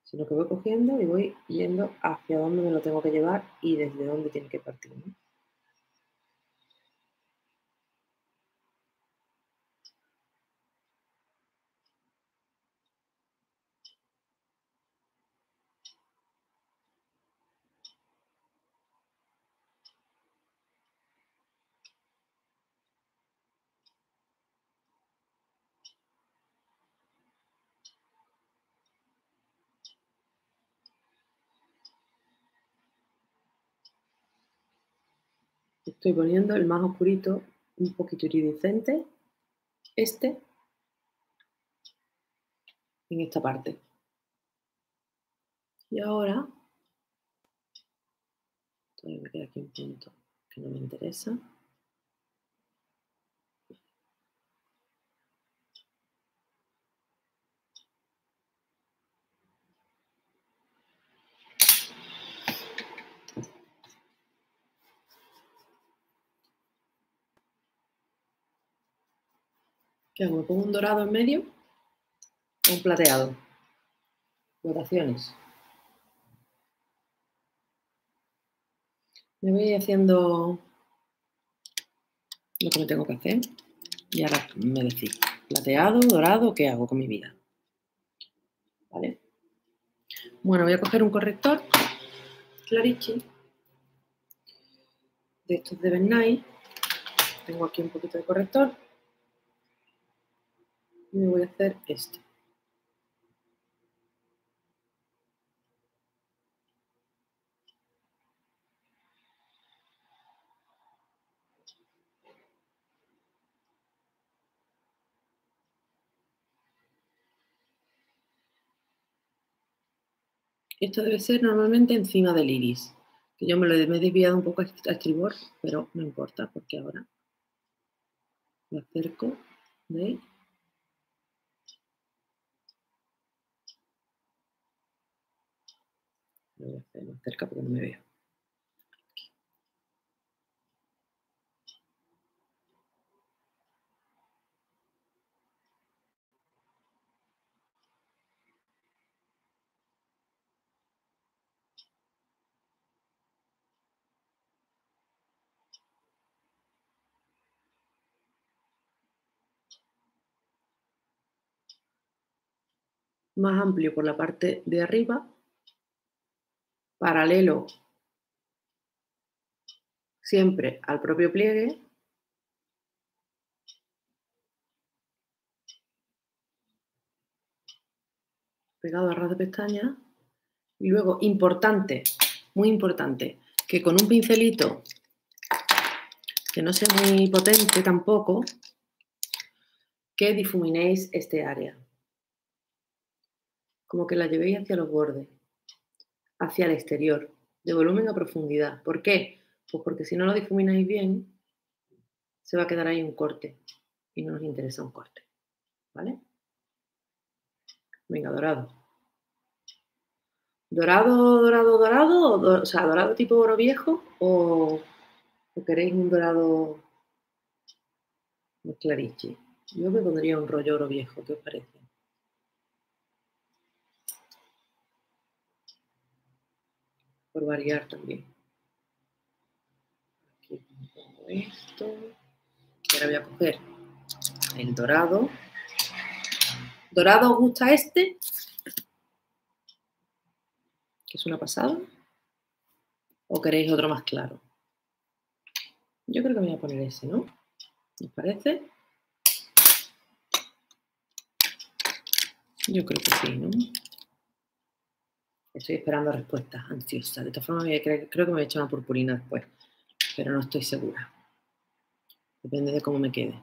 Sino que voy cogiendo y voy viendo hacia dónde me lo tengo que llevar y desde dónde tiene que partir. Estoy poniendo el más oscurito, un poquito iridiscente, este, en esta parte. Y ahora, todavía me queda aquí un punto que no me interesa. ¿Qué hago? ¿Me pongo un dorado en medio o un plateado? Doraciones. Me voy haciendo lo que me tengo que hacer. Y ahora me decís, plateado, dorado, ¿qué hago con mi vida? ¿Vale? Bueno, voy a coger un corrector Clarici de estos de Ben Nye. Tengo aquí un poquito de corrector me voy a hacer esto. Esto debe ser normalmente encima del iris, que yo me lo he desviado un poco a estribor, pero no importa porque ahora lo acerco, ¿veis? Lo voy a hacer más cerca porque no me veo. Más amplio por la parte de arriba paralelo siempre al propio pliegue. Pegado a ras de pestaña. Y luego, importante, muy importante, que con un pincelito que no sea muy potente tampoco, que difuminéis este área. Como que la llevéis hacia los bordes, hacia el exterior, de volumen a profundidad. ¿Por qué? Pues porque si no lo difumináis bien, se va a quedar ahí un corte y no nos interesa un corte. ¿Vale? Venga, dorado. ¿Dorado, dorado, dorado? O, sea, dorado tipo oro viejo o, queréis un dorado más? Yo me pondría un rollo oro viejo, ¿qué os parece? Variar también. Aquí pongo esto. Y ahora voy a coger el dorado. ¿Dorado os gusta este? Que es una pasada. ¿O queréis otro más claro? Yo creo que me voy a poner ese, ¿no? ¿Os parece? Yo creo que sí, ¿no? Estoy esperando respuestas ansiosas. De todas formas, creo, que me voy a echar una purpurina después, pero no estoy segura. Depende de cómo me quede.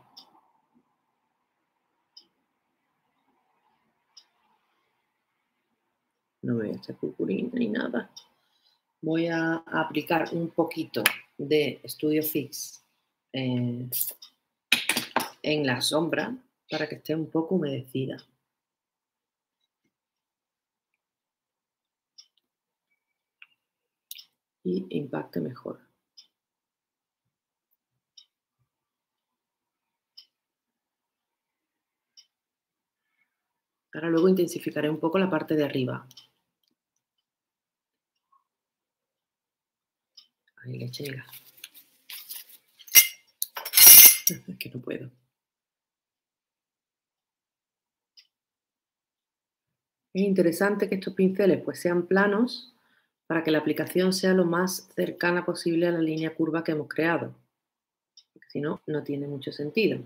No me voy a echar purpurina ni nada. Voy a aplicar un poquito de Studio Fix eh, en la sombra para que esté un poco humedecida. Y impacte mejor. Ahora luego intensificaré un poco la parte de arriba. Ahí le llega. Es que no puedo. Es interesante que estos pinceles pues sean planos para que la aplicación sea lo más cercana posible a la línea curva que hemos creado. Si no, no tiene mucho sentido.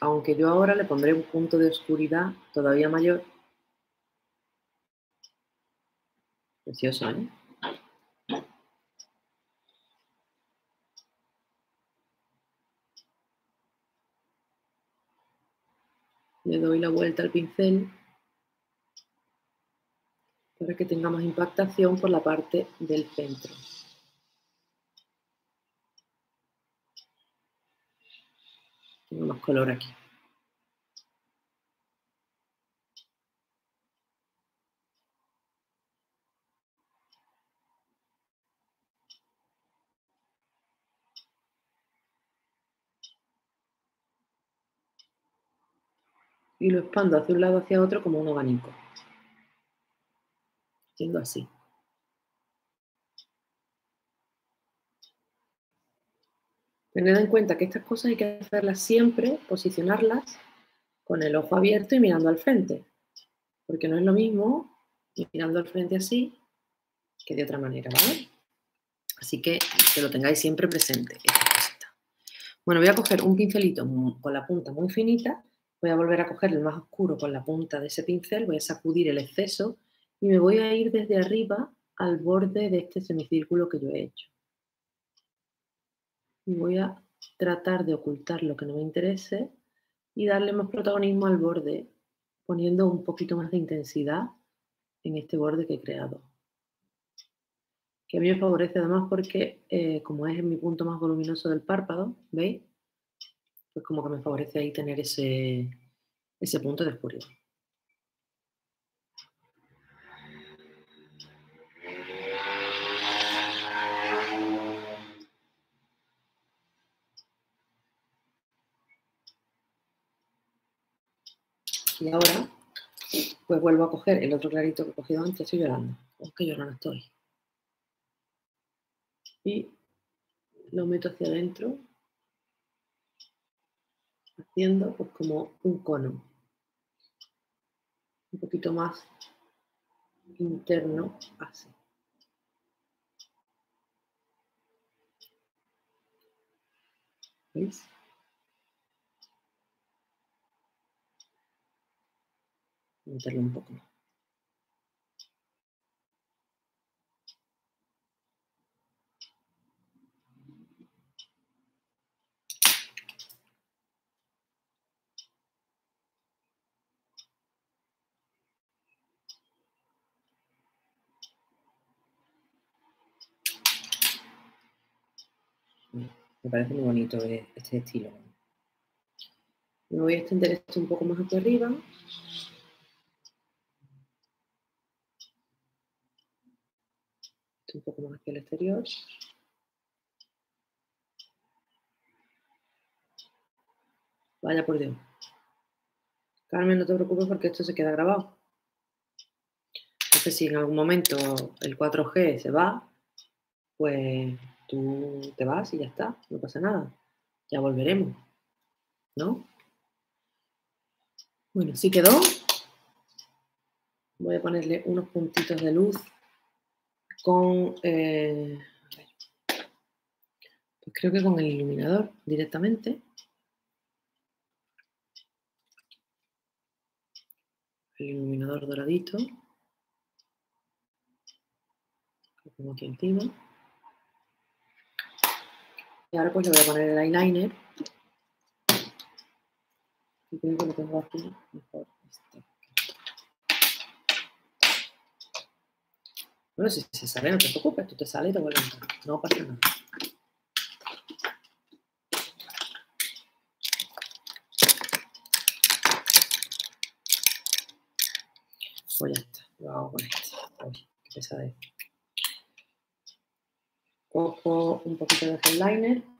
Aunque yo ahora le pondré un punto de oscuridad todavía mayor. Precioso, ¿eh? Le doy la vuelta al pincel para que tenga más impactación por la parte del centro. Tengo más color aquí. Y lo expando hacia un lado hacia otro como un abanico siendo así. Tened en cuenta que estas cosas hay que hacerlas siempre, posicionarlas con el ojo abierto y mirando al frente, porque no es lo mismo mirando al frente así que de otra manera. Así que que lo tengáis siempre presente, Bueno, voy a coger un pincelito con la punta muy finita, voy a volver a coger el más oscuro con la punta de ese pincel, voy a sacudir el exceso y me voy a ir desde arriba al borde de este semicírculo que yo he hecho. Y voy a tratar de ocultar lo que no me interese y darle más protagonismo al borde, poniendo un poquito más de intensidad en este borde que he creado. Que a mí me favorece además porque, eh, como es mi punto más voluminoso del párpado, ¿veis? Pues como que me favorece ahí tener ese, ese punto de oscuridad. Y ahora, pues vuelvo a coger el otro clarito que he cogido antes, estoy llorando. Oh, que llorando estoy. Y lo meto hacia adentro, haciendo pues como un cono. un poquito más interno, así. ¿Veis? Meterlo un poco más. Me parece muy bonito eh, este estilo. Me voy a extender esto un poco más hacia arriba. Un poco más hacia el exterior. Vaya por Dios. Carmen, no te preocupes porque esto se queda grabado. Entonces, si en algún momento el 4G se va, pues tú te vas y ya está, no pasa nada. Ya volveremos, ¿no? Bueno, sí quedó. Voy a ponerle unos puntitos de luz con, eh, pues creo que con el iluminador directamente. El iluminador doradito. Lo pongo aquí encima. Y ahora pues le voy a poner el eyeliner. Y creo que lo tengo aquí mejor. Este. Bueno, si se sale, no te preocupes, tú te sales y te vuelves a entrar. No pasa nada. Pues ya está, lo hago con este. Uy, qué pesadez. Cojo un poquito de eyeliner.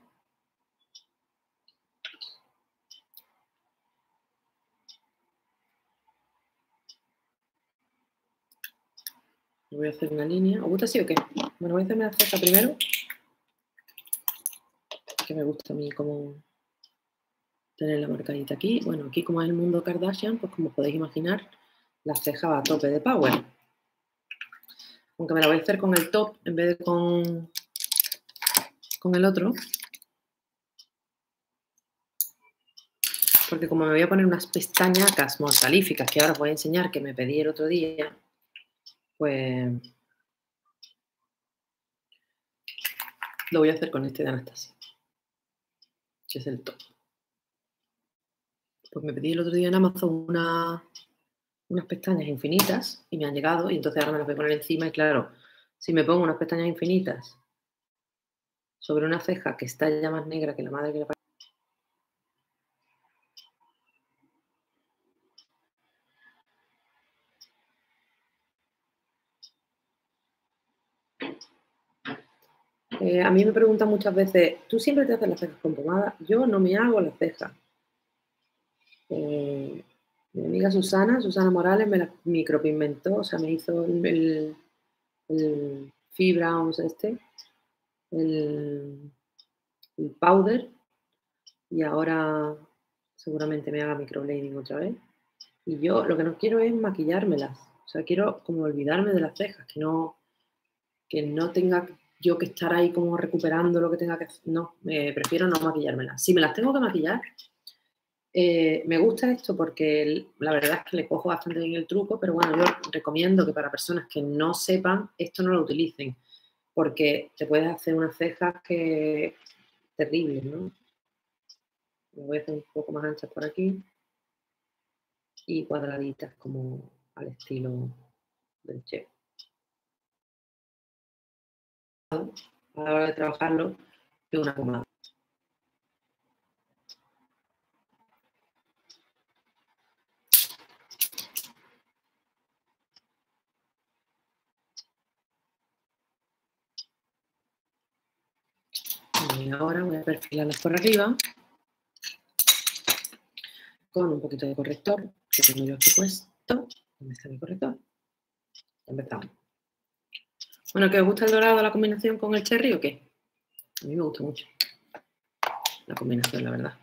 Voy a hacer una línea. ¿Os gusta así o qué? Bueno, voy a hacerme la ceja primero. Que me gusta a mí como tener la marcadita aquí. Bueno, aquí como es el mundo Kardashian, pues como podéis imaginar, la ceja va a tope de power. Aunque me la voy a hacer con el top en vez de con, con el otro. Porque como me voy a poner unas pestañacas mortalíficas que ahora os voy a enseñar que me pedí el otro día, pues lo voy a hacer con este de Anastasia, que es el top. Pues me pedí el otro día en Amazon una, unas pestañas infinitas y me han llegado y entonces ahora me las voy a poner encima y claro, si me pongo unas pestañas infinitas sobre una ceja que está ya más negra que la madre que la Eh, a mí me preguntan muchas veces, ¿tú siempre te haces las cejas con pomada? Yo no me hago las cejas. Eh, mi amiga Susana, Susana Morales, me la micropigmentó, o sea, me hizo el, el fibra, este, el, el powder, y ahora seguramente me haga microblading otra vez. Y yo lo que no quiero es maquillármelas. O sea, quiero como olvidarme de las cejas, que no, que no tenga yo que estar ahí como recuperando lo que tenga que hacer. No, me prefiero no maquillármelas. Si me las tengo que maquillar, eh, me gusta esto porque la verdad es que le cojo bastante bien el truco, pero bueno, yo recomiendo que para personas que no sepan, esto no lo utilicen, porque te puedes hacer unas cejas que terribles, ¿no? Me voy a hacer un poco más anchas por aquí y cuadraditas como al estilo del chef. A la hora de trabajarlo, de una pomada. Y ahora voy a perfilarlas por arriba con un poquito de corrector que tengo yo aquí puesto. ¿Dónde está mi corrector? Empezamos. Bueno, ¿que os gusta el dorado la combinación con el cherry o qué? A mí me gusta mucho la combinación, la verdad.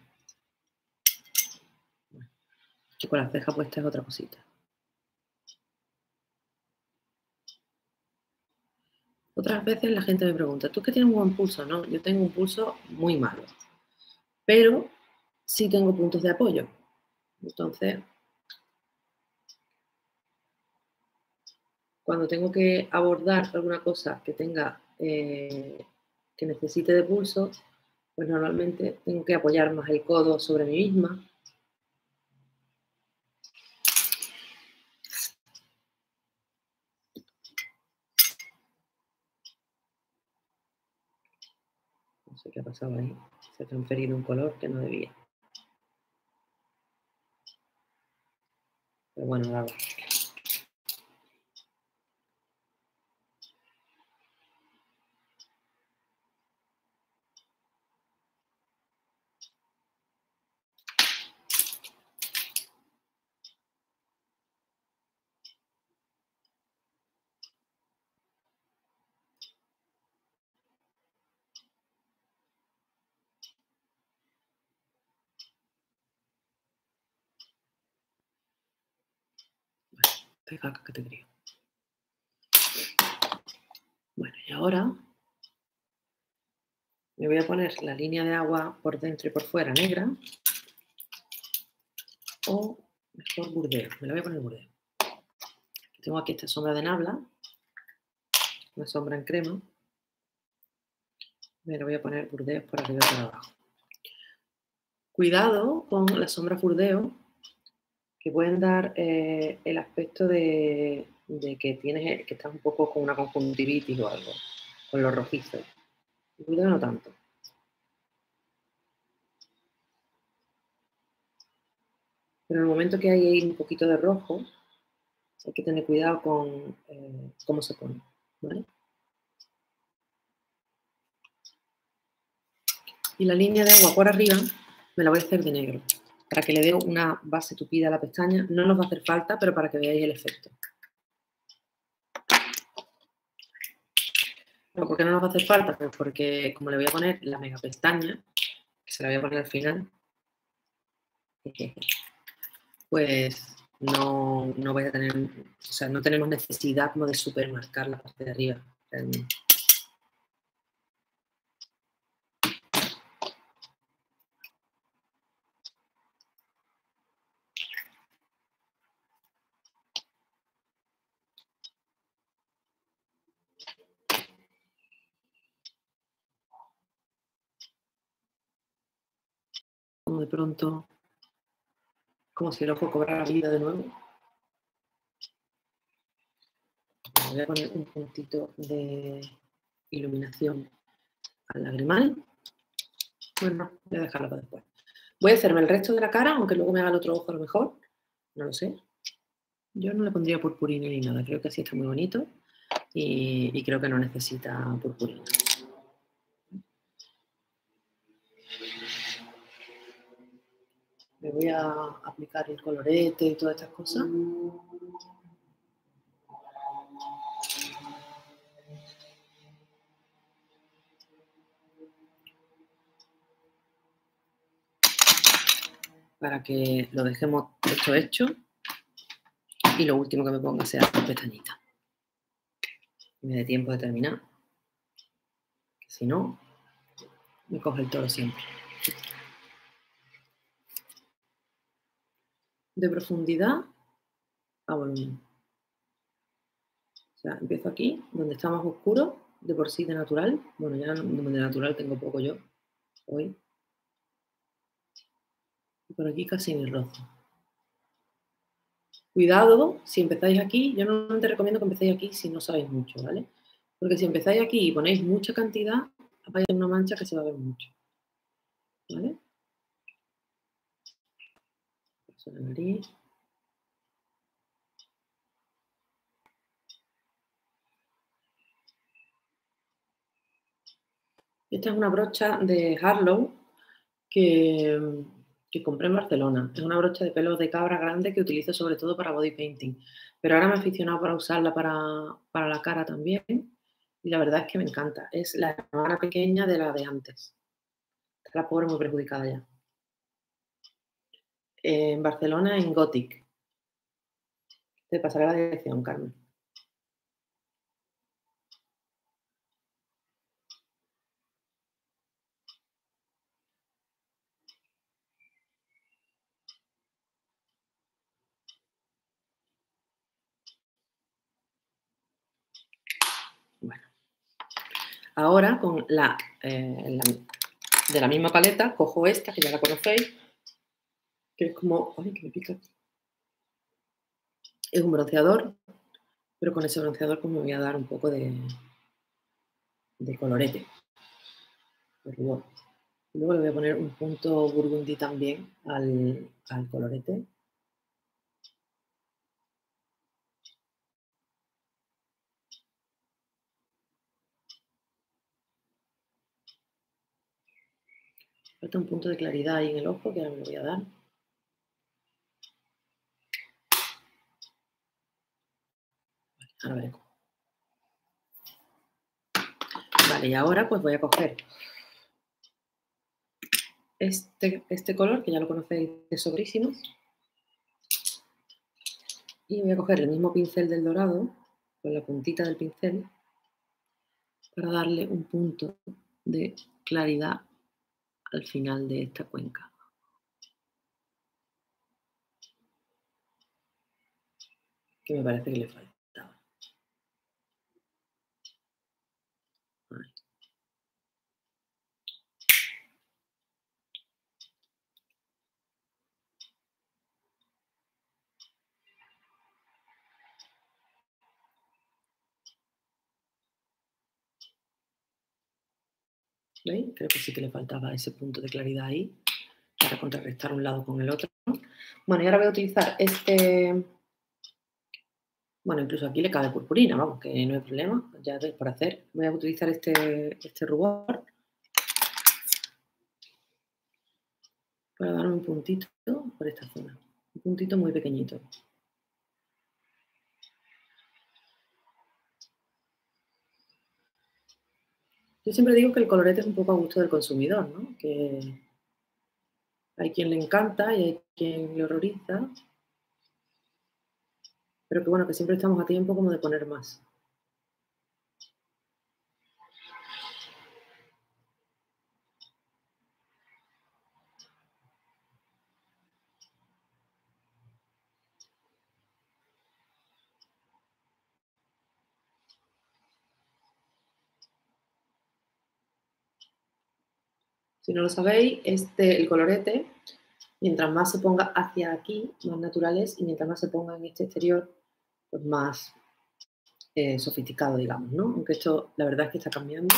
Bueno, y con la ceja puesta es otra cosita. Otras veces la gente me pregunta, tú que tienes un buen pulso, ¿no? Yo tengo un pulso muy malo, pero sí tengo puntos de apoyo. Entonces, cuando tengo que abordar alguna cosa que tenga, eh, que necesite de pulso, pues normalmente tengo que apoyar más el codo sobre mí misma. No sé qué ha pasado ahí. Se ha transferido un color que no debía. Pero bueno, nada. Que. Bueno, y ahora me voy a poner la línea de agua por dentro y por fuera negra. O mejor burdeo. Me la voy a poner burdeo. Tengo aquí esta sombra de nabla. Una sombra en crema. Me la voy a poner burdeos por arriba y por abajo. Cuidado con la sombra burdeo que pueden dar eh, el aspecto de, que tienes que estás un poco con una conjuntivitis o algo, con los rojizos. Cuidado no tanto. Pero en el momento que hay un poquito de rojo, hay que tener cuidado con eh, cómo se pone. ¿vale? Y la línea de agua por arriba me la voy a hacer de negro para que le dé una base tupida a la pestaña. No nos va a hacer falta, pero para que veáis el efecto. ¿Por qué no nos va a hacer falta? Pues porque como le voy a poner la mega pestaña, que se la voy a poner al final, pues no, no voy a tener, o sea, no tenemos necesidad como de supermarcar la parte de arriba. De pronto, como si el ojo cobrara vida de nuevo. Voy a poner un puntito de iluminación al lagrimal. Bueno, voy a dejarlo para después. Voy a hacerme el resto de la cara, aunque luego me haga el otro ojo a lo mejor. No lo sé. Yo no le pondría purpurina ni nada. Creo que así está muy bonito. Y creo que no necesita purpurina. Me voy a aplicar el colorete y todas estas cosas. Para que lo dejemos esto hecho y lo último que me ponga sea la pestañita. Me dé tiempo de terminar. Si no, me coge el toro siempre. De profundidad a volumen. O sea, empiezo aquí, donde está más oscuro, de por sí de natural. Bueno, ya de natural tengo poco yo hoy. Y por aquí casi ni rozo. Cuidado, si empezáis aquí, yo normalmente recomiendo que empecéis aquí si no sabéis mucho, ¿vale? Porque si empezáis aquí y ponéis mucha cantidad, vais a una mancha que se va a ver mucho. ¿Vale? Esta es una brocha de Harlow que, que, compré en Barcelona. Es una brocha de pelos de cabra grande que utilizo sobre todo para body painting. Pero ahora me he aficionado para usarla para, para la cara también. Y la verdad es que me encanta. Es la hermana pequeña de la de antes. Está la pobre muy perjudicada ya en Barcelona, en Gothic. Te pasaré la dirección, Carmen. Ahora, con la, eh, la, de la misma paleta, cojo esta, que ya la conocéis, que es como... ¡Ay, que me pica! Es un bronceador, pero con ese bronceador pues me voy a dar un poco de, de colorete. de luego le voy a poner un punto burgundy también al, al colorete. Falta un punto de claridad ahí en el ojo que ahora me lo voy a dar. Vale, ahora. Vale, y ahora pues voy a coger este, este color, que ya lo conocéis de sobrísimos. Y voy a coger el mismo pincel del dorado, con la puntita del pincel, para darle un punto de claridad al final de esta cuenca. Que me parece que le faltaba. Ahí. ¿Veis? Creo que sí que le faltaba ese punto de claridad ahí para contrarrestar un lado con el otro. Bueno, y ahora voy a utilizar este... Bueno, incluso aquí le cabe purpurina, vamos, que no hay problema, ya es por hacer. Voy a utilizar este, este rubor para dar un puntito por esta zona. Un puntito muy pequeñito. Yo siempre digo que el colorete es un poco a gusto del consumidor, ¿no? Que hay quien le encanta y hay quien le horroriza. Pero que bueno, que siempre estamos a tiempo como de poner más. Si no lo sabéis, este, el colorete, mientras más se ponga hacia aquí, más natural es, y mientras más se ponga en este exterior, pues más eh, sofisticado, digamos, ¿no? Aunque esto, la verdad es que está cambiando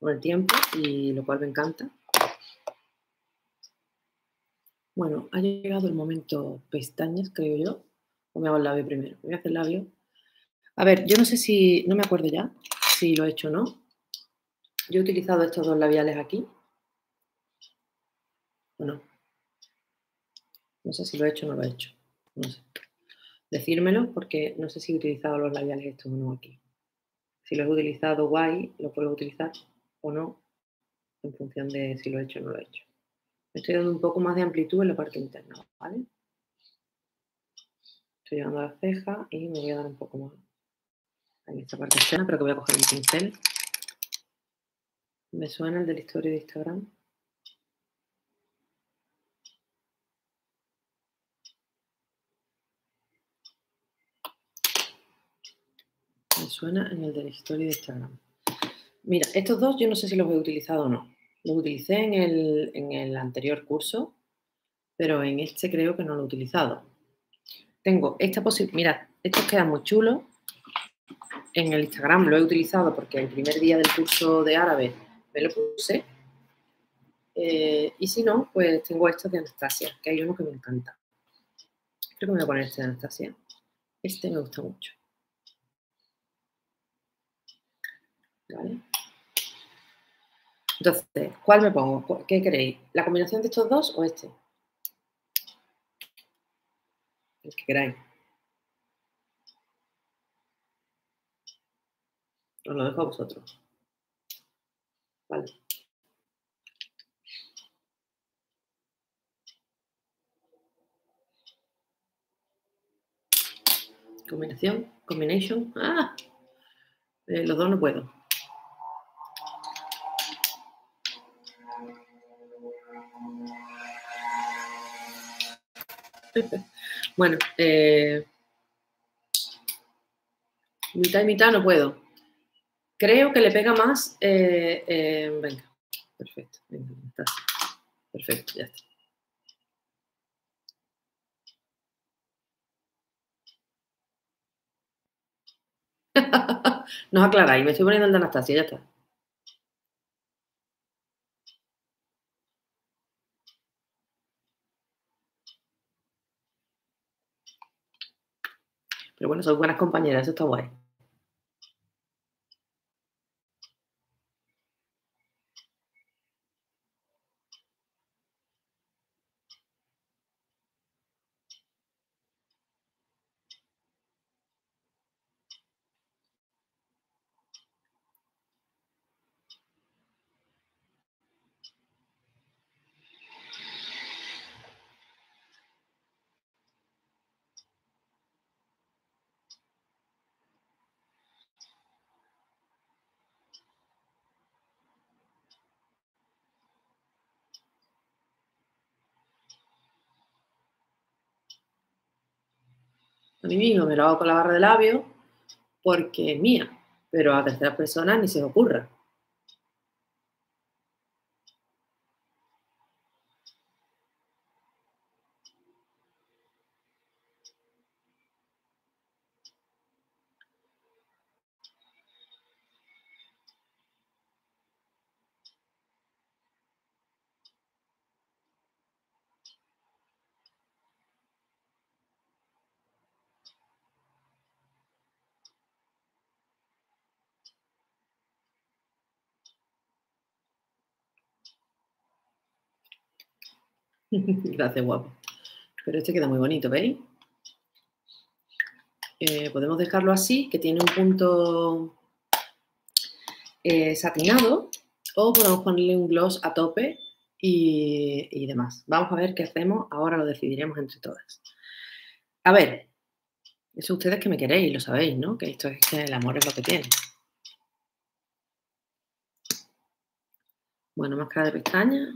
con el tiempo, y lo cual me encanta. Bueno, ha llegado el momento pestañas, creo yo. O me hago el labio primero. Voy a hacer el labio. A ver, yo no sé si, no me acuerdo ya si lo he hecho o no. Yo he utilizado estos dos labiales aquí. ¿O no? No sé si lo he hecho o no lo he hecho. No sé. Decírmelo porque no sé si he utilizado los labiales estos o no aquí. Si los he utilizado, guay, lo puedo utilizar o no, en función de si lo he hecho o no lo he hecho. Me estoy dando un poco más de amplitud en la parte interna, ¿vale? Estoy llegando a la ceja y me voy a dar un poco más en esta parte externa, pero que voy a coger un pincel. Me suena el de la historia de Instagram. Suena en el de la historia de Instagram. Mira, estos dos yo no sé si los he utilizado o no. Los utilicé en el, en el anterior curso, pero en este creo que no lo he utilizado. Tengo esta posibilidad. Mirad, estos quedan muy chulos. En el Instagram lo he utilizado porque el primer día del curso de árabe me lo puse. Eh, y si no, pues tengo estos de Anastasia, que hay uno que me encanta. Creo que me voy a poner este de Anastasia. Este me gusta mucho. ¿Vale? Entonces, ¿cuál me pongo? ¿Qué queréis? ¿La combinación de estos dos o este? El que queráis. Os lo dejo a vosotros. Vale. Combinación, combination. ¡Ah! Eh, los dos no puedo. bueno, eh, mitad y mitad no puedo. Creo que le pega más. eh, eh, venga, perfecto. Venga, está. Perfecto, ya está. no os aclaráis, me estoy poniendo el de Anastasia, ya está. Pero bueno, sois buenas compañeras, eso está guay. Mí mismo me lo hago con la barra de labio porque es mía, pero a terceras personas ni se os ocurra. Gracias, guapo. Pero este queda muy bonito, ¿veis? Eh, podemos dejarlo así, que tiene un punto eh, satinado, o podemos ponerle un gloss a tope y, y demás. Vamos a ver qué hacemos, ahora lo decidiremos entre todas. A ver, eso ustedes que me queréis, lo sabéis, ¿no? Que esto es que el amor es lo que tiene. Bueno, máscara de pestaña.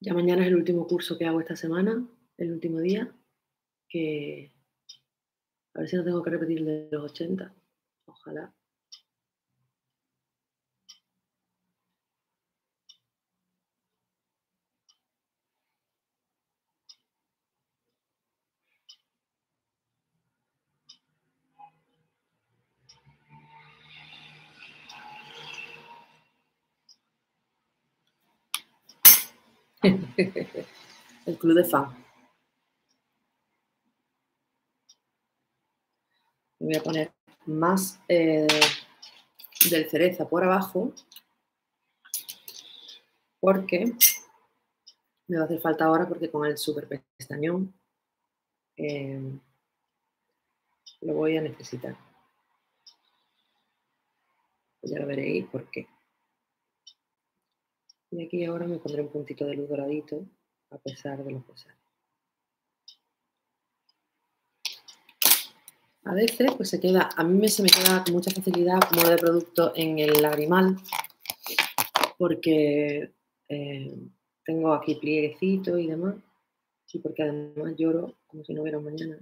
Ya mañana es el último curso que hago esta semana, el último día, que a ver si no tengo que repetir el de los 80. Ojalá. el club de fan. Voy a poner más eh, del cereza por abajo porque me va a hacer falta ahora porque con el super pestañón eh, lo voy a necesitar. Ya lo veréis por qué. Y aquí ahora me pondré un puntito de luz doradito a pesar de lo que sea. A veces pues se queda, a mí me, se me queda con mucha facilidad como de producto en el lagrimal porque eh, tengo aquí plieguecito y demás y porque además lloro como si no hubiera mañana.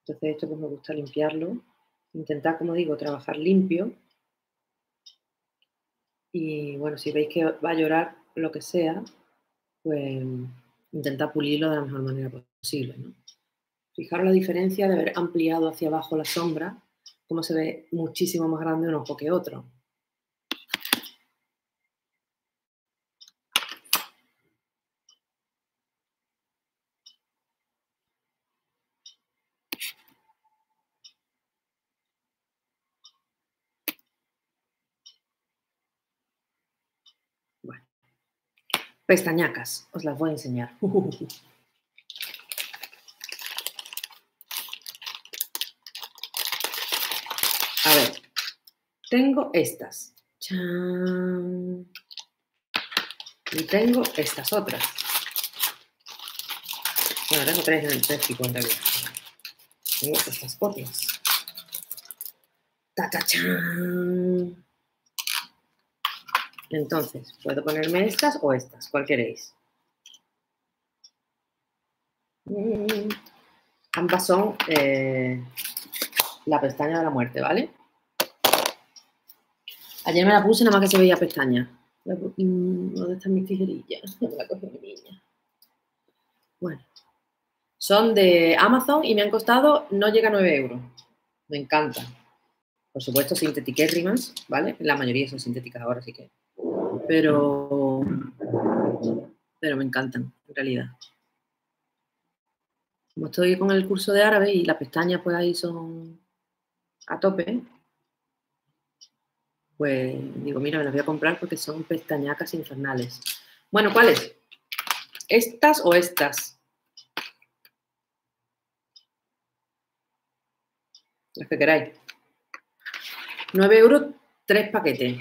Entonces esto pues me gusta limpiarlo, intentar como digo trabajar limpio y bueno, si veis que va a llorar lo que sea, pues intentad pulirlo de la mejor manera posible. Fijaros la diferencia de haber ampliado hacia abajo la sombra, cómo se ve muchísimo más grande un ojo que otro. Bueno, pestañacas, os las voy a enseñar. A ver, tengo estas. Y tengo estas otras. Bueno, tengo tres en el tráfico en realidad. Tengo estas otras. Ta, ta, chan. Entonces, puedo ponerme estas o estas, ¿cuál queréis? Mm, Ambas son eh, la pestaña de la muerte, ¿vale? Ayer me la puse nada más que se veía pestaña. Mm, ¿Dónde están mis tijerillas? No la cogió mi niña. Bueno. Son de Amazon y me han costado, no llega a 9 euros. Me encantan. Por supuesto, rimas, ¿vale? La mayoría son sintéticas ahora, así que. Pero. Pero me encantan, en realidad. Como estoy con el curso de árabe y las pestañas, pues ahí son a tope, pues digo, mira, me las voy a comprar porque son pestañacas infernales. Bueno, ¿cuáles? ¿Estas o estas? Las que queráis. 9 euros, tres paquetes.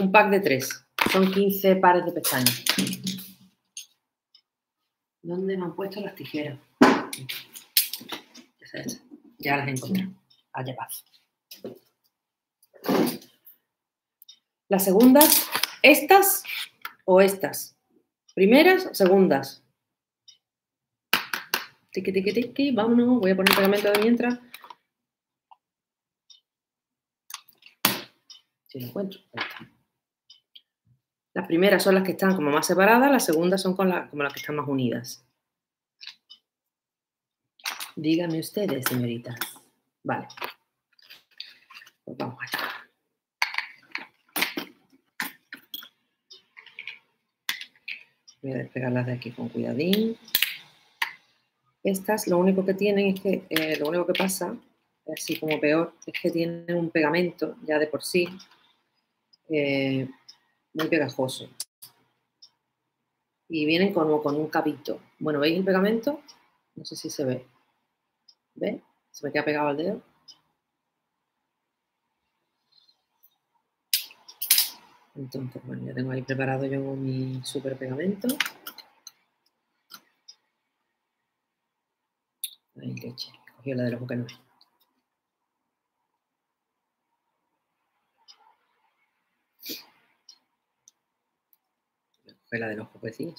Un pack de tres. Son 15 pares de pestañas. ¿Dónde me han puesto las tijeras? Ya las he encontrado. Allá paz. Las segundas, estas o estas. Primeras o segundas. Tiki, tiki, tiki. Vámonos. Voy a poner pegamento de mientras. Si lo encuentro. Las primeras son las que están como más separadas, las segundas son como las que están más unidas. Díganme ustedes, señorita. Vale. Pues vamos allá. Voy a despegarlas de aquí con cuidadín. Estas lo único que tienen es que, eh, lo único que pasa, así como peor, es que tienen un pegamento ya de por sí eh, muy pegajoso. Y vienen como con un capito. Bueno, ¿veis el pegamento? No sé si se ve. ¿Ve? Se me queda pegado al dedo. Entonces, bueno, ya tengo ahí preparado yo mi super pegamento. Ahí leche, cogió la del ojo que Coge la del ojo, pues sí.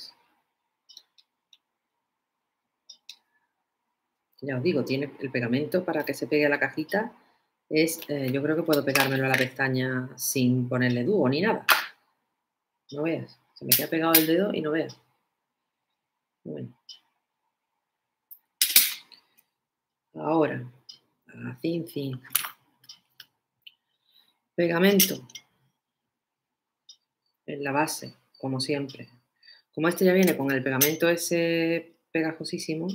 Ya os digo, tiene el pegamento para que se pegue a la cajita es, eh, yo creo que puedo pegármelo a la pestaña sin ponerle dúo ni nada. No veas, se me queda pegado el dedo y no veas. Bueno. Ahora, fin, fin. Pegamento en la base, como siempre. Como este ya viene con el pegamento ese pegajosísimo,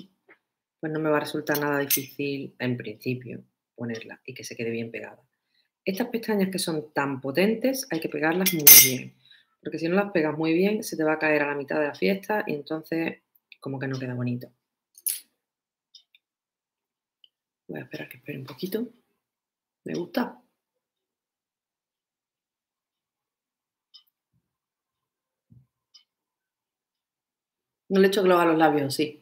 pues no me va a resultar nada difícil en principio ponerla y que se quede bien pegada. Estas pestañas que son tan potentes hay que pegarlas muy bien, porque si no las pegas muy bien se te va a caer a la mitad de la fiesta y entonces como que no queda bonito. Voy a esperar que espere un poquito. Me gusta. No le echo gloss a los labios, sí.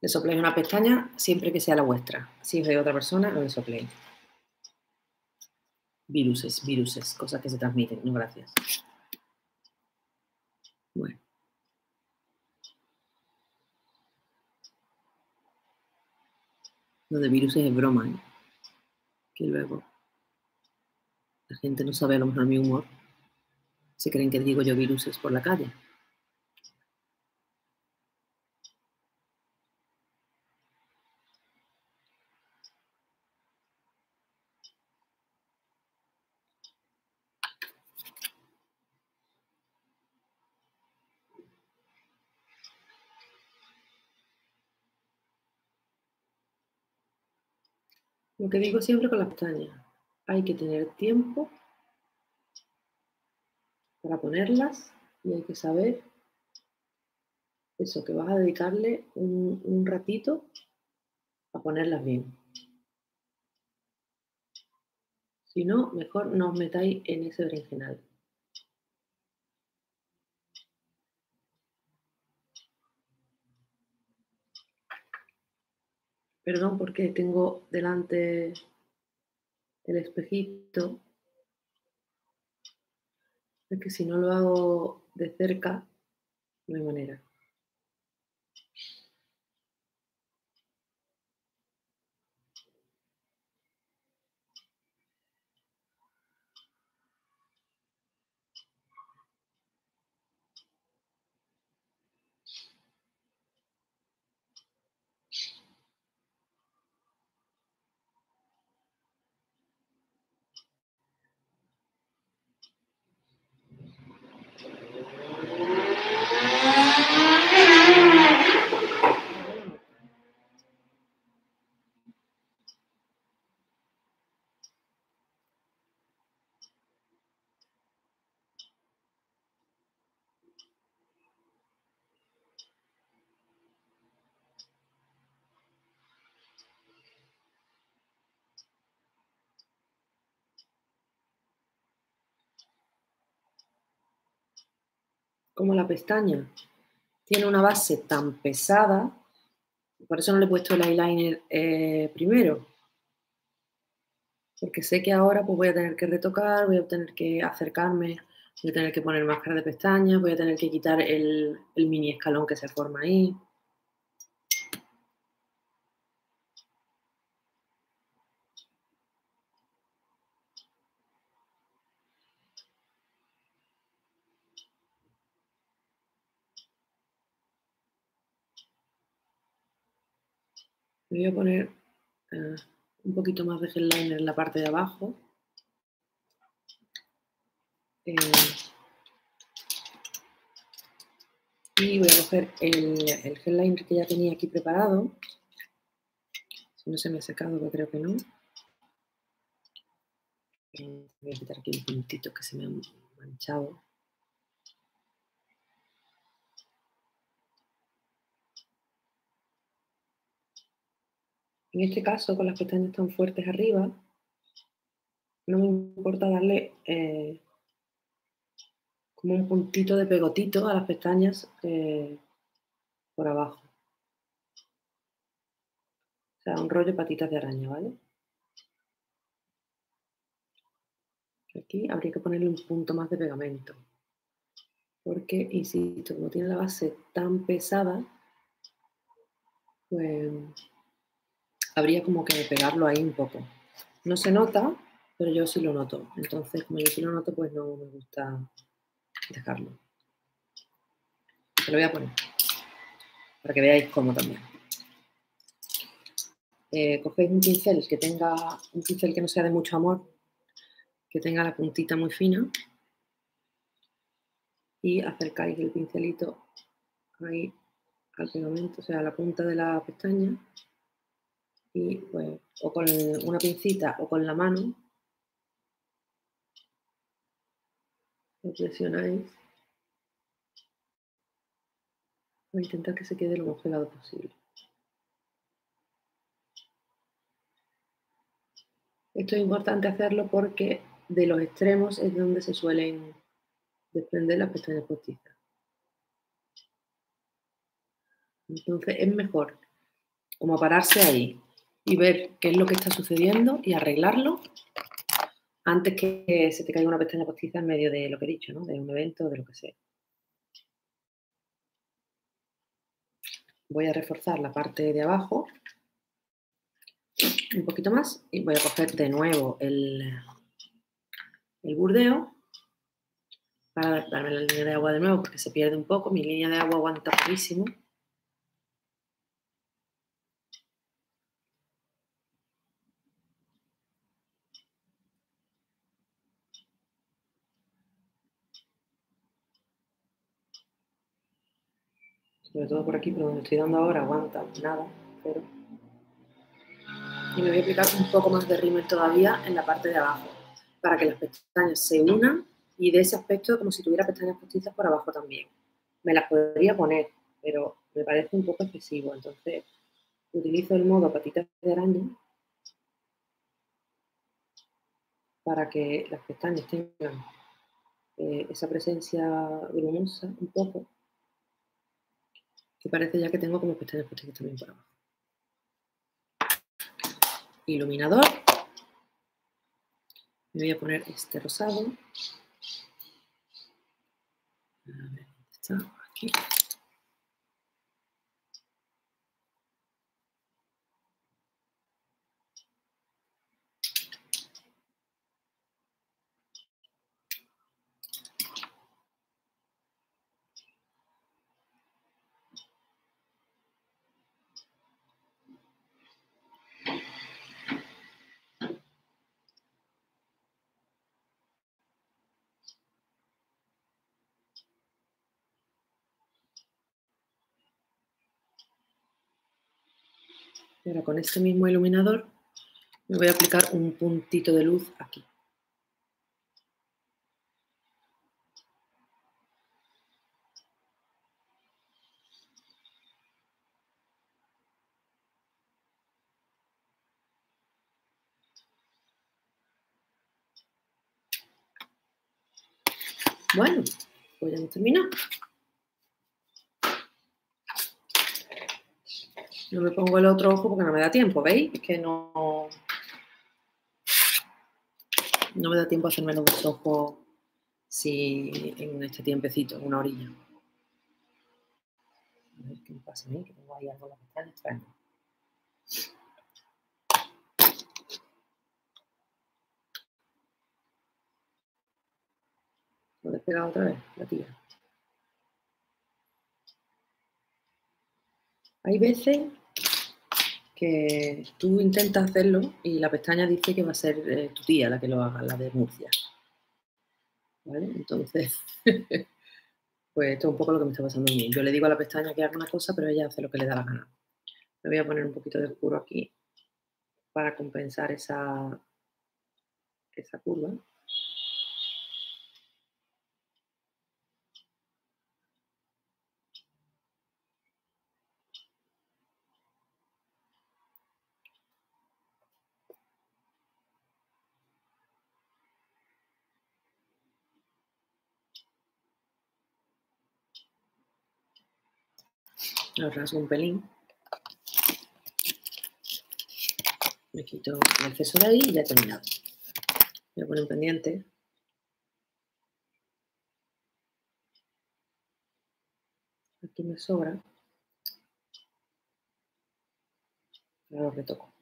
Le sopléis una pestaña siempre que sea la vuestra. Si es de otra persona, no le sopléis. Viruses, viruses, cosas que se transmiten. No, gracias. Bueno. Lo de viruses es broma, ¿eh? Que luego la gente no sabe a lo mejor mi humor. Se creen que digo yo viruses por la calle. Lo que digo siempre con las pestañas, hay que tener tiempo para ponerlas y hay que saber eso, que vas a dedicarle un, ratito a ponerlas bien. Si no, mejor no os metáis en ese berenjenal. Perdón porque tengo delante el espejito. Es que si no lo hago de cerca, no hay manera. Como la pestaña tiene una base tan pesada, por eso no le he puesto el eyeliner eh, primero, porque sé que ahora pues voy a tener que retocar, voy a tener que acercarme, voy a tener que poner máscara de pestañas, voy a tener que quitar el, el mini escalón que se forma ahí. Voy a poner eh, un poquito más de gel liner en la parte de abajo. Eh, y voy a coger el, el, gel liner que ya tenía aquí preparado. Si no se me ha secado, que creo que no. Eh, voy a quitar aquí un puntito que se me ha manchado. En este caso, con las pestañas tan fuertes arriba, no me importa darle eh, como un puntito de pegotito a las pestañas eh, por abajo. O sea, un rollo de patitas de araña, ¿vale? Aquí habría que ponerle un punto más de pegamento. Porque, insisto, como tiene la base tan pesada, pues habría como que pegarlo ahí un poco. No se nota, pero yo sí lo noto. Entonces, como yo sí lo noto, pues no me gusta dejarlo. Se lo voy a poner para que veáis cómo también. Eh, cogéis un pincel que tenga, un pincel que no sea de mucho amor, que tenga la puntita muy fina y acercáis el pincelito ahí al pegamento, o sea, a la punta de la pestaña y pues o con una pincita o con la mano lo presionáis a intentar que se quede lo más pegado posible. Esto es importante hacerlo porque de los extremos es donde se suelen desprender las pestañas postizas. Entonces es mejor como pararse ahí, y ver qué es lo que está sucediendo y arreglarlo antes que se te caiga una pestaña postiza en medio de lo que he dicho, ¿no? De un evento de lo que sea. Voy a reforzar la parte de abajo un poquito más y voy a coger de nuevo el, el burdeo para darme la línea de agua de nuevo porque se pierde un poco. Mi línea de agua aguanta poquísimo. Sobre todo por aquí, pero donde estoy dando ahora aguanta nada, pero... Y me voy a aplicar un poco más de rímel todavía en la parte de abajo, para que las pestañas se unan y de ese aspecto como si tuviera pestañas postizas por abajo también. Me las podría poner, pero me parece un poco excesivo, entonces utilizo el modo patitas de araña para que las pestañas tengan eh, esa presencia grumosa un poco y parece ya que tengo como pestañas postizas también por abajo. Iluminador. Me voy a poner este rosado. A ver, está aquí. Y con este mismo iluminador me voy a aplicar un puntito de luz aquí. Bueno, pues ya hemos terminado. No me pongo el otro ojo porque no me da tiempo, ¿veis? Es que no... No me da tiempo a hacerme los ojos si en este tiempecito, en una orilla. A ver qué me pasa a mí, que tengo ahí algo en la pestaña extraño. ¿Lo he despegado otra vez? La tía. Hay veces que tú intentas hacerlo y la pestaña dice que va a ser eh, tu tía la que lo haga, la de Murcia. ¿Vale? Entonces, pues esto es un poco lo que me está pasando a mí. Yo le digo a la pestaña que haga una cosa, pero ella hace lo que le da la gana. Me voy a poner un poquito de oscuro aquí para compensar esa, esa curva. Lo rasgo un pelín. Me quito el exceso de ahí y ya he terminado. Voy a poner un pendiente. Aquí me sobra. Ahora lo retoco.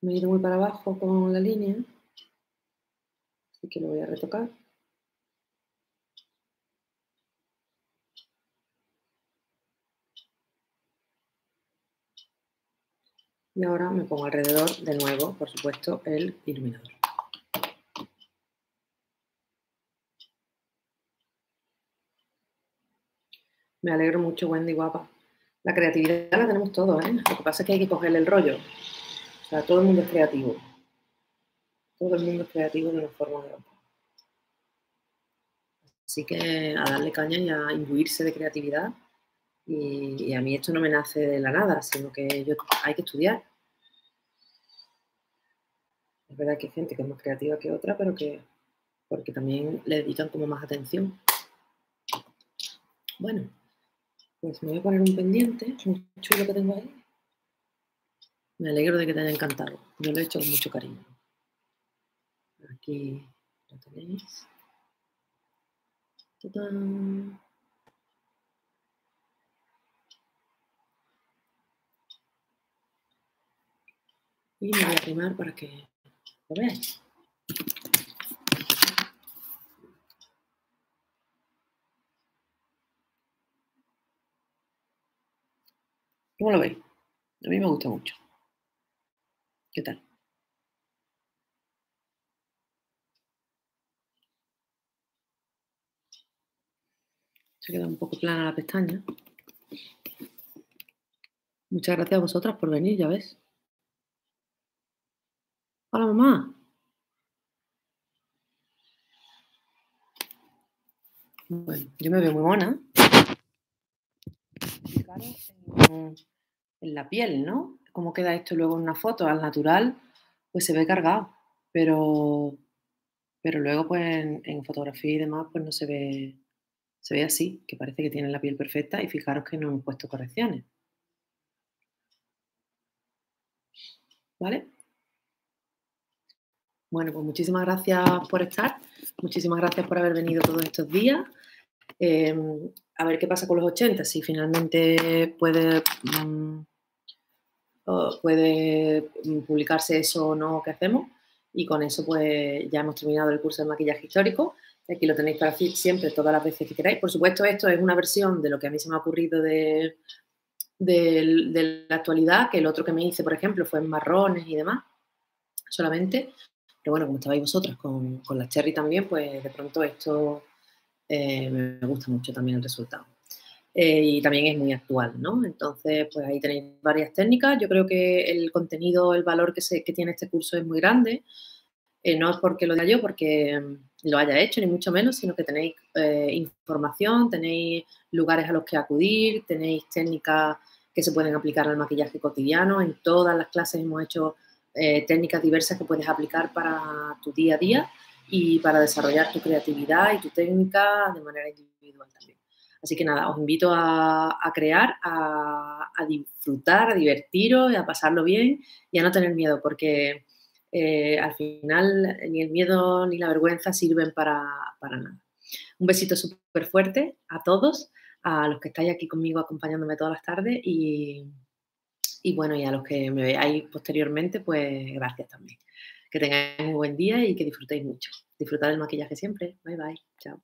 Me he ido muy para abajo con la línea. Así que lo voy a retocar. Y ahora me pongo alrededor de nuevo, por supuesto, el iluminador. Me alegro mucho, Wendy, guapa. La creatividad la tenemos todos, ¿eh? Lo que pasa es que hay que cogerle el rollo. O sea, todo el mundo es creativo. Todo el mundo es creativo de una forma o de otra. Así que a darle caña y a imbuirse de creatividad. Y, a mí esto no me nace de la nada, sino que yo, hay que estudiar. Es verdad que hay gente que es más creativa que otra, pero que porque también le dedican como más atención. Bueno, pues me voy a poner un pendiente muy chulo que tengo ahí. Me alegro de que te haya encantado. Yo lo he hecho con mucho cariño. Aquí lo tenéis. ¡Tatán! Y me voy a arrimar para que lo veáis. ¿Cómo lo veis? A mí me gusta mucho. ¿Qué tal? Se queda un poco plana la pestaña. Muchas gracias a vosotras por venir, ya ves. Hola, mamá. Bueno, yo me veo muy. Fijaros en, la piel, ¿no? Cómo queda esto luego en una foto. Al natural, pues se ve cargado. Pero, pero luego, pues en, fotografía y demás, pues no se ve, se ve así, que parece que tiene la piel perfecta. Y fijaros que no hemos puesto correcciones. ¿Vale? Bueno, pues muchísimas gracias por estar, muchísimas gracias por haber venido todos estos días. Eh, a ver qué pasa con los 80, si finalmente puede, mm, puede publicarse eso o no que hacemos. Y con eso pues ya hemos terminado el curso de maquillaje histórico. Aquí lo tenéis para siempre, todas las veces que queráis. Por supuesto, esto es una versión de lo que a mí se me ha ocurrido de, de la actualidad, que el otro que me hice, por ejemplo, fue en marrones y demás, solamente. Pero bueno, como estabais vosotras con, con la cherry también, pues de pronto esto eh, me gusta mucho también el resultado. Eh, y también es muy actual, ¿no? Entonces, pues ahí tenéis varias técnicas. Yo creo que el contenido, el valor que, se, que tiene este curso es muy grande. Eh, no es porque lo diga yo, porque lo haya hecho, ni mucho menos, sino que tenéis eh, información, tenéis lugares a los que acudir, tenéis técnicas que se pueden aplicar al maquillaje cotidiano. En todas las clases hemos hecho eh, técnicas diversas que puedes aplicar para tu día a día y para desarrollar tu creatividad y tu técnica de manera individual también. Así que nada, os invito a, crear, a, disfrutar, a divertiros, a pasarlo bien y a no tener miedo, porque eh, al final ni el miedo ni la vergüenza sirven para, nada. Un besito súper fuerte a todos, a los que estáis aquí conmigo acompañándome todas las tardes y, y bueno, y a los que me veáis posteriormente, pues gracias también. Que tengáis un buen día y que disfrutéis mucho. Disfrutad del maquillaje siempre. Bye bye. Chao.